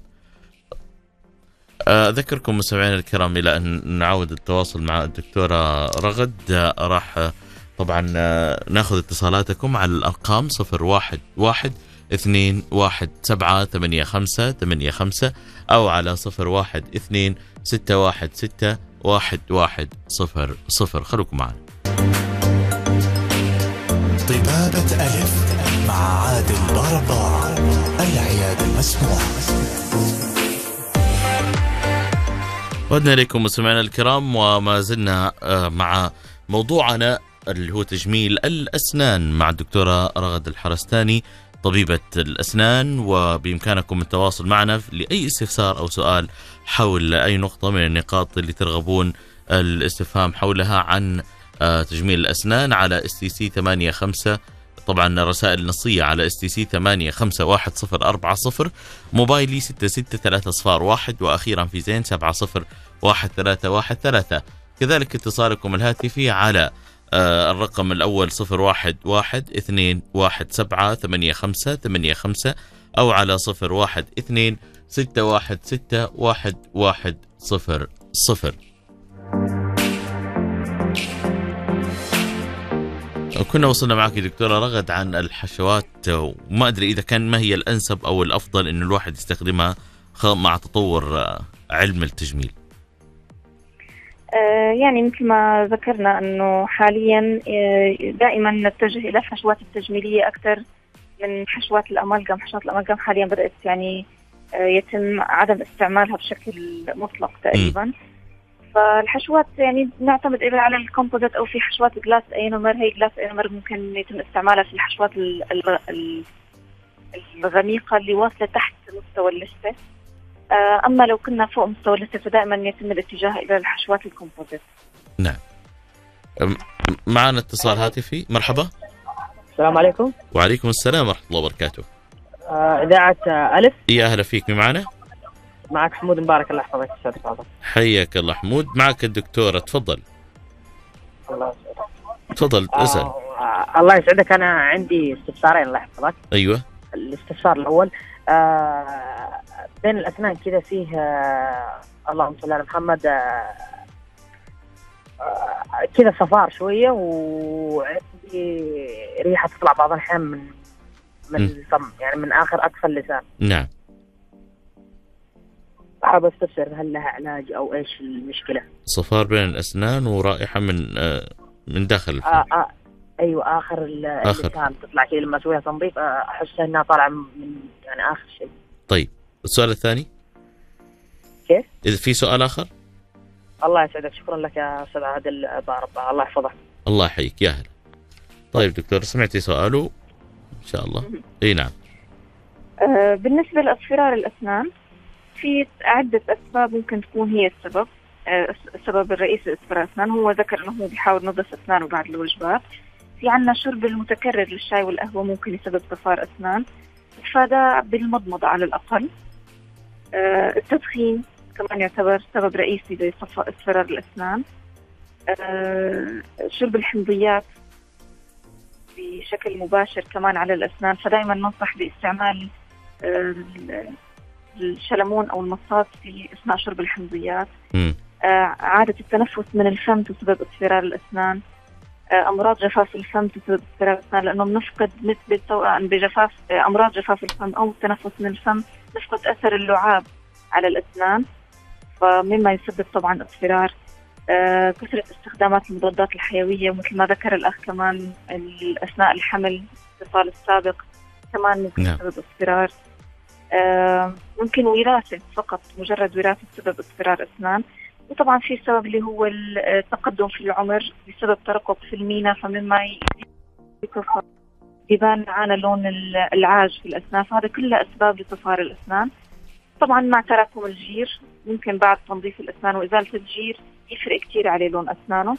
أذكركم مستمعينا الكرام إلى أن نعود التواصل مع الدكتورة رغد. راح طبعا آه، نأخذ اتصالاتكم على الأرقام صفر واحد واحد اثنين واحد سبعة ثمانية خمسة ثمانية خمسة أو على صفر واحد اثنين ستة واحد ستة واحد واحد صفر صفر. خلوكم معنا. طبابة ألف مع عادل ضرباع العيادة المسموع. عدنا إليكم مستمعينا الكرام وما زلنا آه، مع موضوعنا اللي هو تجميل الأسنان مع الدكتورة رغد الحرستاني. طبيبة الأسنان وبإمكانكم التواصل معنا لأي استفسار أو سؤال حول أي نقطة من النقاط اللي ترغبون الاستفهام حولها عن آه، تجميل الأسنان على STC 85 طبعا رسائل نصية على STC 851040 موبايلي 663 صفار واحد وأخيرا في زين 701313 كذلك اتصالكم الهاتفي على الرقم الأول 011 2 17 85 85 أو على 012 616 1100 كنا وصلنا معك دكتورة رغد عن الحشوات وما أدري إذا كان ما هي الأنسب أو الأفضل أن الواحد يستخدمها مع تطور آه، علم التجميل. آه، يعني مثل ما ذكرنا أنه حاليا آه، دائما نتجه إلى الحشوات التجميلية أكثر من حشوات ال amalgam، حشوات ال amalgam حاليا بدأت يعني آه، يتم عدم استعمالها بشكل مطلق تقريبا. فالحشوات يعني نعتمد إذا على ال composite أو في حشوات glass ionomer هي glass ionomer ممكن يتم استعمالها في الحشوات ال- ال- ال- الغميقة اللي واصلة تحت مستوى اللثة. آه، أما لو كنا فوق مستوى اللثه فدائما يتم الاتجاه إلى الحشوات ال composite. معنا اتصال هاتفي. مرحبا. السلام عليكم. وعليكم السلام ورحمة الله وبركاته. آه، إذاعة آه، ألف. يا أهلا فيك. مين معنا معك حمود. مبارك الله يحفظك. فاضل. حياك الله حمود. معك الدكتورة. تفضل. الله يسعدك. تفضل اسأل. آه، الله يسعدك. أنا عندي استفسارين الله يحفظك. أيوة. الاستفسار الأول آه، بين الأسنان كذا فيه آه، اللهم صل على محمد آه، آه، كذا صفار شوية وعندي ريحة تطلع بعض الأحيان من من. الفم يعني من آخر أقصى اللسان نعم حاب أستفسر هل لها علاج أو إيش المشكلة؟ صفار بين الأسنان ورائحة من آه، من داخل الفم آه آه أيوه آخر ال- آخر. اللسان تطلع كذا لما أسويها تنظيف آه، أحس إنها طالعة من يعني آخر شيء طيب السؤال الثاني؟ كيف؟ إذا في سؤال آخر؟ الله يسعدك شكرا لك يا أستاذ عادل بارب الله يحفظك. الله يحييك. يا هلا. طيب دكتور سمعتي سؤاله؟ إن شاء الله. إي نعم. آه، بالنسبة لاصفرار الأسنان في عدة أسباب ممكن تكون هي السبب. آه، السبب الرئيسي لاصفرار الأسنان هو ذكر أنه هو بيحاول ينظف أسنانه بعد الوجبات في عنا شرب المتكرر للشاي والقهوة ممكن يسبب صفار أسنان. فده بالمضمضة على الأقل. التدخين كمان يعتبر سبب رئيسي لاصفرار الأسنان. آه، شرب الحمضيات بشكل مباشر كمان على الأسنان. فدائما ننصح باستعمال آه، الشلمون أو المصاص في أثناء شرب الحمضيات. آه، عادة التنفس من الفم تسبب اصفرار الأسنان. آه، أمراض جفاف الفم تسبب لأنه بنفقد نسبة سواء بجفاف آه، أمراض جفاف الفم أو التنفس من الفم نفقد أثر اللعاب على الأسنان فمما يسبب طبعا اصفرار آه، كثرة استخدامات المضادات الحيوية مثل ما ذكر الأخ كمان أثناء الحمل الاتصال السابق كمان ممكن نعم. اصفرار آه، ممكن وراثة فقط مجرد وراثة سبب اصفرار أسنان وطبعا في سبب اللي هو التقدم في العمر بسبب ترقب في المينا فمما يبان معنا لون ال- العاج في الأسنان فهذا كلها أسباب لصفار الأسنان. طبعا مع تراكم الجير ممكن بعد تنظيف الأسنان وإزالة الجير يفرق كثير عليه لون أسنانه.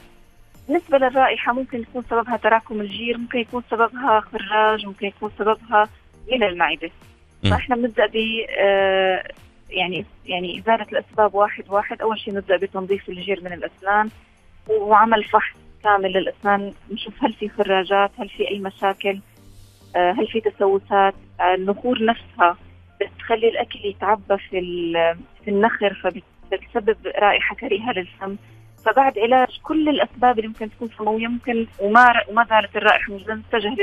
بالنسبة للرائحة ممكن يكون سببها تراكم الجير ممكن يكون سببها خراج ممكن يكون سببها من المعدة. مم. فإحنا بنبدأ ب آه، يعني يعني إزالة الأسباب واحد واحد. أول شيء نبدأ بتنظيف الجير من الأسنان وعمل فحص كامل للأسنان. نشوف هل في خراجات هل في أي مشاكل آه، هل في تسوسات. آه، النخور نفسها بتخلي الأكل يتعبى في في النخر فبتسبب رائحة كريهة للفم. فبعد علاج كل الأسباب اللي ممكن تكون سموية ممكن وما وما زالت الرائحة موجودة نتجه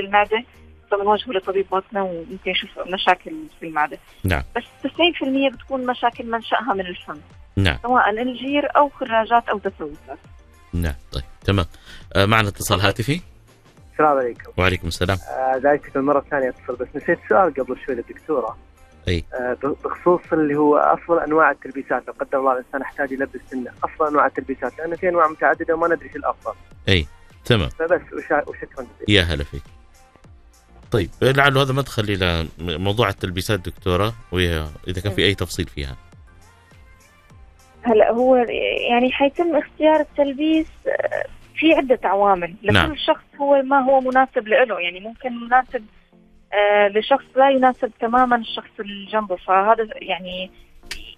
للمعدة فبنوجهه لطبيب باطنة وممكن يشوف مشاكل في المعدة. نعم. بس 90% بتكون مشاكل منشأها من الفم. نعم. سواء الجير أو خراجات أو تسوسات نعم طيب تمام. آه، معنا اتصال هاتفي؟ السلام عليكم. وعليكم السلام. آه، دعيتك المرة الثانية اتصل بس نسيت سؤال قبل شوي للدكتورة. أي. آه، بخصوص اللي هو افضل أنواع التلبيسات لو قدر الله الإنسان احتاج يلبس سنه افضل أنواع التلبيسات لأن في أنواع متعددة وما ندري إيش الافضل تمام. فبس وشكرا جزيلا يا هلا فيك. طيب لعله هذا مدخل إلى موضوع التلبيسات دكتورة وإذا إذا كان في أي تفصيل فيها. هلا هو يعني حيتم اختيار التلبيس آه، في عدة عوامل. لكل نعم. شخص هو ما هو مناسب له. يعني ممكن مناسب آه، لشخص لا يناسب تماما الشخص اللي جنبه. فهذا يعني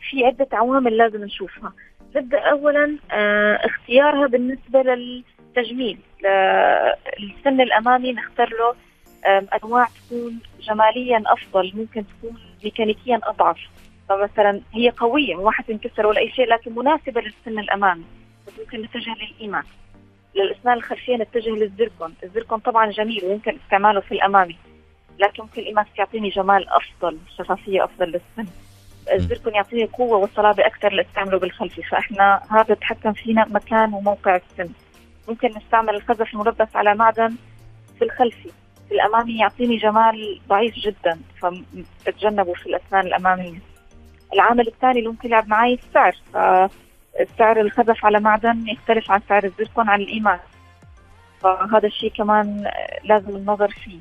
في عدة عوامل لازم نشوفها. نبدأ أولا آه، اختيارها بالنسبة للتجميل السن الأمامي نختار له آم، أنواع تكون جماليا أفضل ممكن تكون ميكانيكيا أضعف. فمثلا هي قوية ما حتنكسر ولا أي شيء لكن مناسبة للسن الأمامي. ممكن نتجه للإيمان. للأسنان الخلفية نتجه للزركون. الزركون طبعا جميل ويمكن استعماله في الأمامي. لكن ممكن الإيماكس يعطيني جمال أفضل شفافية أفضل للسن. الزركون يعطيني قوة وصلابة أكثر لأستعمله بالخلفي. فإحنا هذا يتحكم فينا مكان وموقع السن. ممكن نستعمل الخزف الملبس على معدن في الخلفي. في الأمامي يعطيني جمال ضعيف جدا فاتجنبه في الأسنان الأمامية. العامل الثاني اللي ممكن يلعب معي السعر فسعر الخزف على معدن يختلف عن سعر الزركون عن الإيمان. فهذا الشيء كمان لازم النظر فيه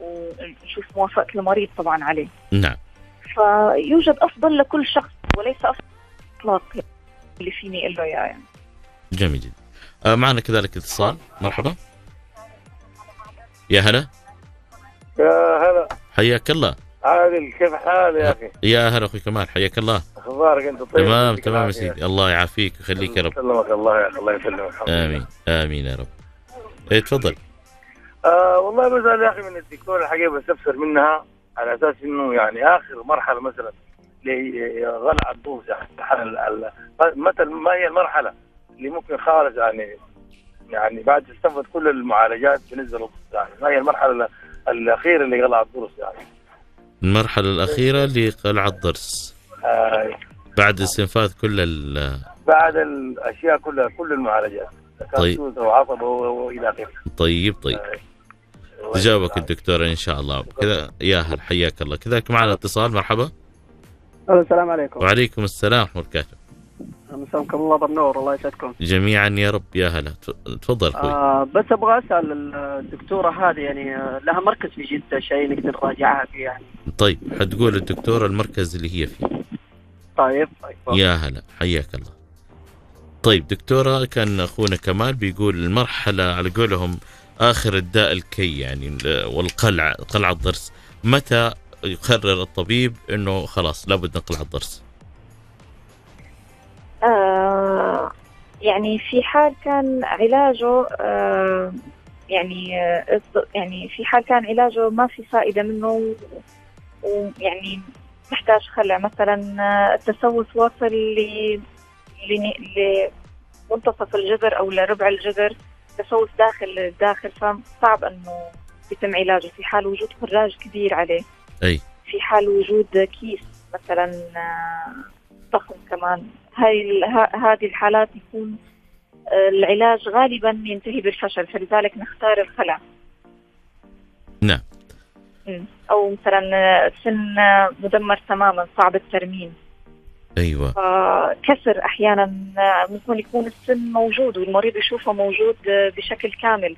ونشوف موافقة المريض طبعا عليه. نعم. فيوجد أفضل لكل شخص وليس أفضل إطلاق اللي فيني أقول له يعني جميل جدا. آه، معنا كذلك اتصال. مرحبا. يا هلا. يا هلا. حياك الله. عادل كيف حال يا أخي؟ يا هلا أخوي كمال حياك الله. أخبارك أنت؟ طيب؟ تمام تمام يا. سيدي. الله يعافيك ويخليك يا رب. سلمك الله يا أخي الله يسلمك. آمين آمين يا رب. إيه تفضل. آه والله بسأل يا أخي من الدكتور الحقيقة بستفسر منها على أساس إنه يعني آخر مرحلة مثلا لغلع الضوء يعني متى ما هي المرحلة اللي ممكن خارج يعني يعني بعد استفدت كل المعالجات بالنسبة للضوء يعني ما هي المرحلة ال- الأخيرة اللي غلع الضرس يعني. المرحلة الأخيرة لقلع الضرس آه. بعد استنفاذ كل ال بعد الأشياء كلها كل المعالجات. طيب. وعصبه وإلى آخره. طيب طيب. تجاوبك الدكتورة إن شاء الله. كذا يا هل حياك الله. كذلك معنا اتصال. مرحبا. السلام عليكم. وعليكم السلام ورحمة الله وبركاته. مساكم الله بالنور الله يسعدكم. جميعا يا رب يا هلا. تفضل أخوي. آه بس أبغى أسأل الدكتورة هذه يعني لها مركز في جدة شيء نقدر نراجعها فيه يعني. طيب حتقول الدكتورة المركز اللي هي فيه. طيب طيب يا هلا حياك الله. طيب دكتورة كان أخونا كمال بيقول المرحلة على قولهم آخر الداء الكي يعني ال- والقلع قلع الضرس. متى يقرر الطبيب أنه خلاص لابد نقلع الضرس؟ آه يعني في حال كان علاجه آه يعني آه يعني في حال كان علاجه ما في فائدة منه ويعني محتاج خلع. مثلا التسوس واصل ل ل- لمنتصف الجذر أو لربع الجذر. تسوس داخل الداخل فصعب إنه يتم علاجه. في حال وجود خراج كبير عليه. أي. في حال وجود كيس مثلا ضخم كمان. هاي هذه الحالات يكون آه، العلاج غالبا ينتهي بالفشل فلذلك نختار الخلع نعم. أو مثلا آه، سن آه، مدمر تماما صعب الترميم. أيوه. فكسر أحيانا ممكن يكون السن موجود والمريض يشوفه موجود بشكل كامل.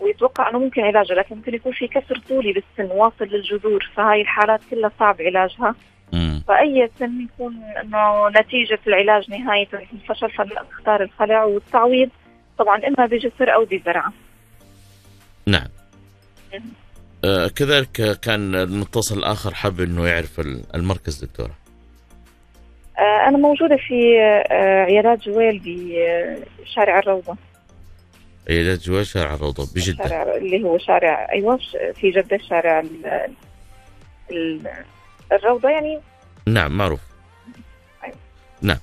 ويتوقع إنه ممكن علاجه لكن ممكن يكون في كسر طولي بالسن واصل للجذور. فهاي الحالات كلها صعب علاجها. مم. فأي سن يكون إنه نتيجة العلاج نهايته الفشل فلا نختار الخلع والتعويض. طبعا إما بجسر أو بزرعة. نعم. آه كذلك كان المتصل الآخر حاب إنه يعرف ال- المركز دكتورة. آه، أنا موجودة في آه، عيادات جويل بشارع الروضة. عيادات جوال شارع الروضة بجدة. شارع اللي هو شارع أيوه في جدة شارع ال- ال- الروضة يعني؟ نعم معروف. أيوة. نعم.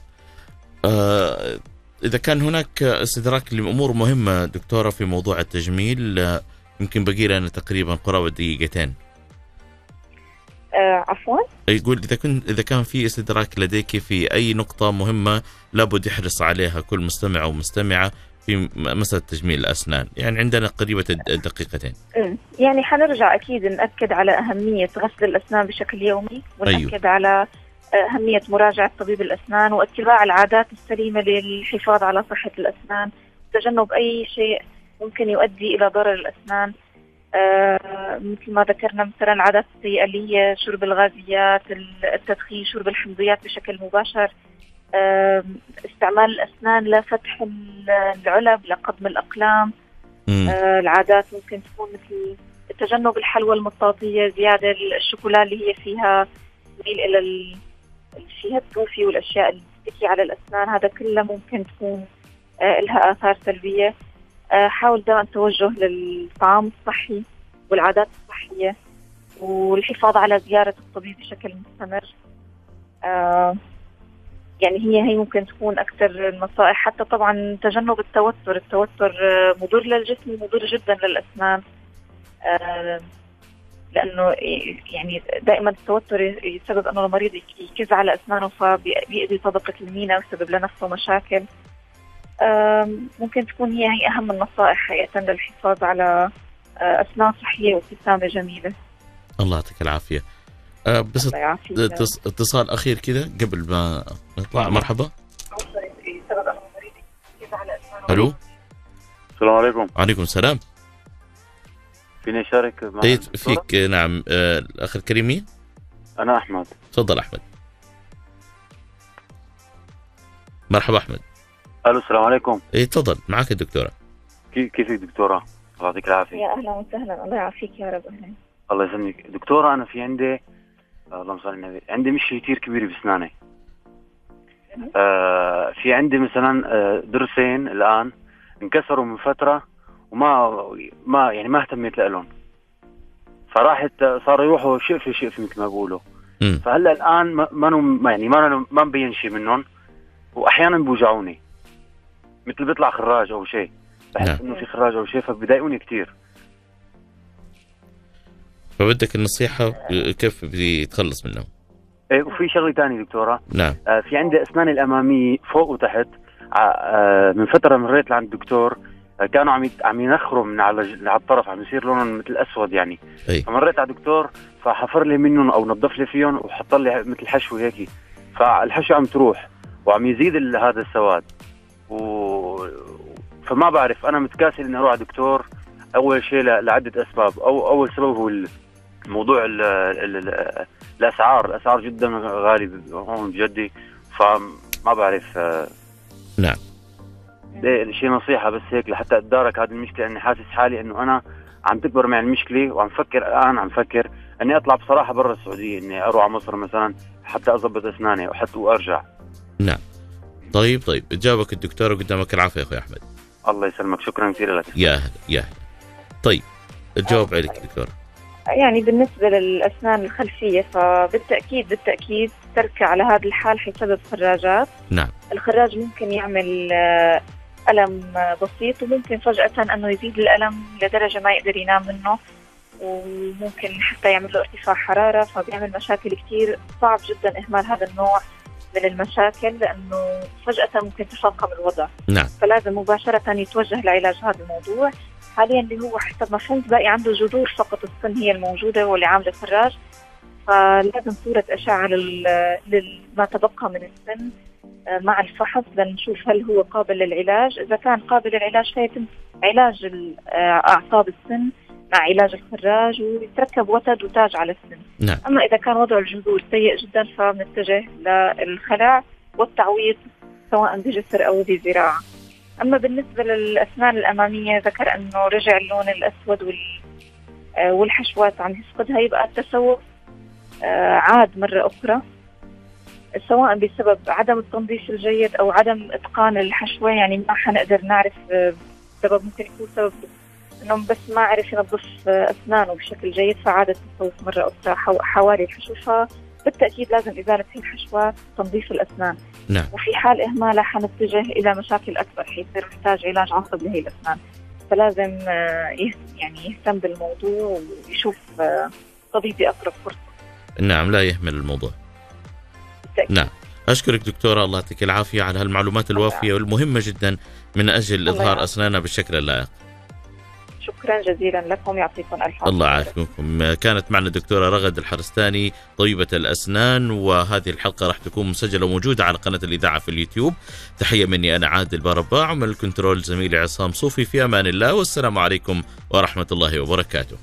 آه إذا كان هناك استدراك لأمور مهمة دكتورة في موضوع التجميل آه، يمكن بقي لنا تقريبا قرابة دقيقتين آه، عفوا. يقول إذا كنت إذا كان في استدراك لديك في أي نقطة مهمة لابد يحرص عليها كل مستمع أو مستمعة في مسألة تجميل الأسنان. يعني عندنا قريبة الد- الدقيقتين أمم. يعني حنرجع أكيد نأكد على أهمية غسل الأسنان بشكل يومي ونأكد على أهمية مراجعة طبيب الأسنان واتباع العادات السليمة للحفاظ على صحة الأسنان. تجنب أي شيء ممكن يؤدي إلى ضرر الأسنان. آه مثل ما ذكرنا مثلا العادات السيئة اللي هي شرب الغازيات التدخين شرب الحمضيات بشكل مباشر. استعمال الأسنان لفتح العلب لقضم الأقلام. مم. آه، العادات ممكن تكون مثل تجنب الحلوى المطاطية زيادة الشوكولا اللي هي فيها تميل إلى ال- فيها التوفي والأشياء اللي على الأسنان. هذا كله ممكن تكون آه، لها آثار سلبية. آه، حاول دائما التوجه للطعام الصحي والعادات الصحية والحفاظ على زيارة الطبيب بشكل مستمر. يعني هي هي ممكن تكون أكثر النصائح. حتى طبعا تجنب التوتر. التوتر آه، مضر للجسم ومضر جدا للأسنان. آه، لأنه يعني دائما التوتر يسبب أنه المريض يكز على أسنانه فبيأذي طبقة المينا ويسبب لنفسه مشاكل. آم، ممكن تكون هي هي أهم النصائح حقيقة للحفاظ على آه، أسنان صحية وابتسامة جميلة. الله يعطيك العافية. آه بس اتصال أخير كذا قبل ما نطلع. مرحبا. على أسنانه ألو؟ السلام عليكم. وعليكم السلام. فيني اشارك مع طيب؟ فيك نعم. آه الأخ الكريم مين؟ أنا أحمد. تفضل أحمد. مرحبا أحمد. ألو السلام عليكم. إيه تفضل. معك الدكتورة كي- كيفك دكتورة؟ الله يعطيك العافية. يا أهلا وسهلا. الله يعافيك يا رب. أهلا الله يسلمك. دكتورة أنا في عندي اللهم صل على النبي. عندي مشكلة كثير كبيرة بأسناني. آه في عندي مثلا آه، ضرسين الآن انكسروا من فترة وما ما يعني ما اهتميت لهم فراحت صاروا يروحوا شقفه شقفه مثل ما بيقولوا. مم. فهلأ الآن ما ما يعني ما ما مبين شيء منهم. واحيانا بيوجعوني مثل بيطلع خراج أو شيء. بحس نعم. إنه في خراج أو شيء فبضايقوني كثير فبدك النصيحة آه، كيف بيتخلص منهم إيه وفي شغلة ثانية دكتورة. نعم. آه، في عندي اسناني الأمامية فوق وتحت. ع- آه، من فترة مريت لعند الدكتور آه، كانوا عم عم ينخروا من على على الطرف عم يصير لونهم مثل اسود يعني. أي. فمريت على الدكتور فحفر لي منهم أو نظف لي فيهم وحط لي مثل حشوة هيك. فالحشوه عم تروح وعم يزيد هذا السواد. و فما بعرف أنا متكاسل إني أروح على دكتور أول شيء لعدة أسباب. أو أول سبب هو موضوع ال ال ال الأسعار الأسعار جدا غاليه هون بجدي فما بعرف آه، نعم. شيء نصيحة بس هيك لحتى أتدارك هذه المشكلة إني حاسس حالي إنه أنا عم تكبر معي المشكلة وعم فكر الآن عم فكر إني أطلع بصراحة برا السعودية إني أروح على مصر مثلا حتى اضبط أسناني وحتى وأرجع. طيب طيب. جاوبك الدكتور وقدامك العافية يا أخوي أحمد. الله يسلمك. شكرا كثير لك. يا هلا يا هلا. طيب الجواب عليك دكتور. يعني بالنسبة للأسنان الخلفية فبالتأكيد بالتأكيد تركة على هذا الحال حيسبب خراجات نعم. الخراج ممكن يعمل آه، ألم بسيط وممكن فجأة أنه يزيد الألم لدرجة ما يقدر ينام منه وممكن حتى يعمل له ارتفاع حرارة فبيعمل مشاكل كتير. صعب جدا إهمال هذا النوع من المشاكل لأنه فجأة ممكن تفاقم الوضع. نعم. فلازم مباشرة يتوجه لعلاج هذا الموضوع. حاليا اللي هو حسب ما فهمت باقي عنده جذور فقط السن هي الموجودة واللي عاملة فراج فلازم صورة أشعة لما تبقى من السن آه، مع الفحص. لنشوف هل هو قابل للعلاج. إذا كان قابل للعلاج فيتم علاج آه، أعصاب السن مع علاج الخراج ويتركب وتد وتاج على السن. نعم. أما إذا كان وضع الجذور سيء جدا فبنتجه للخلع والتعويض سواء بجسر أو بزراعة. أما بالنسبة للأسنان الأمامية ذكر أنه رجع اللون الأسود وال آه، والحشوات عم يفقدها يبقى التسوق آه، عاد مرة أخرى سواء بسبب عدم التنظيف الجيد أو عدم إتقان الحشوة. يعني ما حنقدر نعرف آه، سبب ممكن يكون سبب إنه بس ما عرف ينظف أسنانه بشكل جيد فعاد التسوق مرة أخرى حو- حوالي الحشوة. فبالتأكيد لازم إزالة هي الحشوات تنظيف الأسنان نعم. وفي حال إهمالها حنتجه إلى مشاكل أكبر حيصير محتاج علاج عصب لهي الأسنان فلازم آه، يعني يهتم بالموضوع ويشوف آه، طبيب بأقرب فرصة نعم لا يهمل الموضوع بالتأكيد. نعم أشكرك دكتورة الله يعطيك العافية على هالمعلومات الوافية والمهمة جدا من إظهار يعافيك. أسناننا بالشكل اللائق شكرا جزيلا لكم يعطيكم ألف عافية. الله يعافيكم. كانت معنا الدكتورة رغد الحرستاني طبيبة الأسنان وهذه الحلقة راح تكون مسجلة وموجودة على قناة الإذاعة في اليوتيوب. تحية مني أنا عادل بارباع ومن الكنترول زميلي عصام صوفي في أمان الله والسلام عليكم ورحمة الله وبركاته.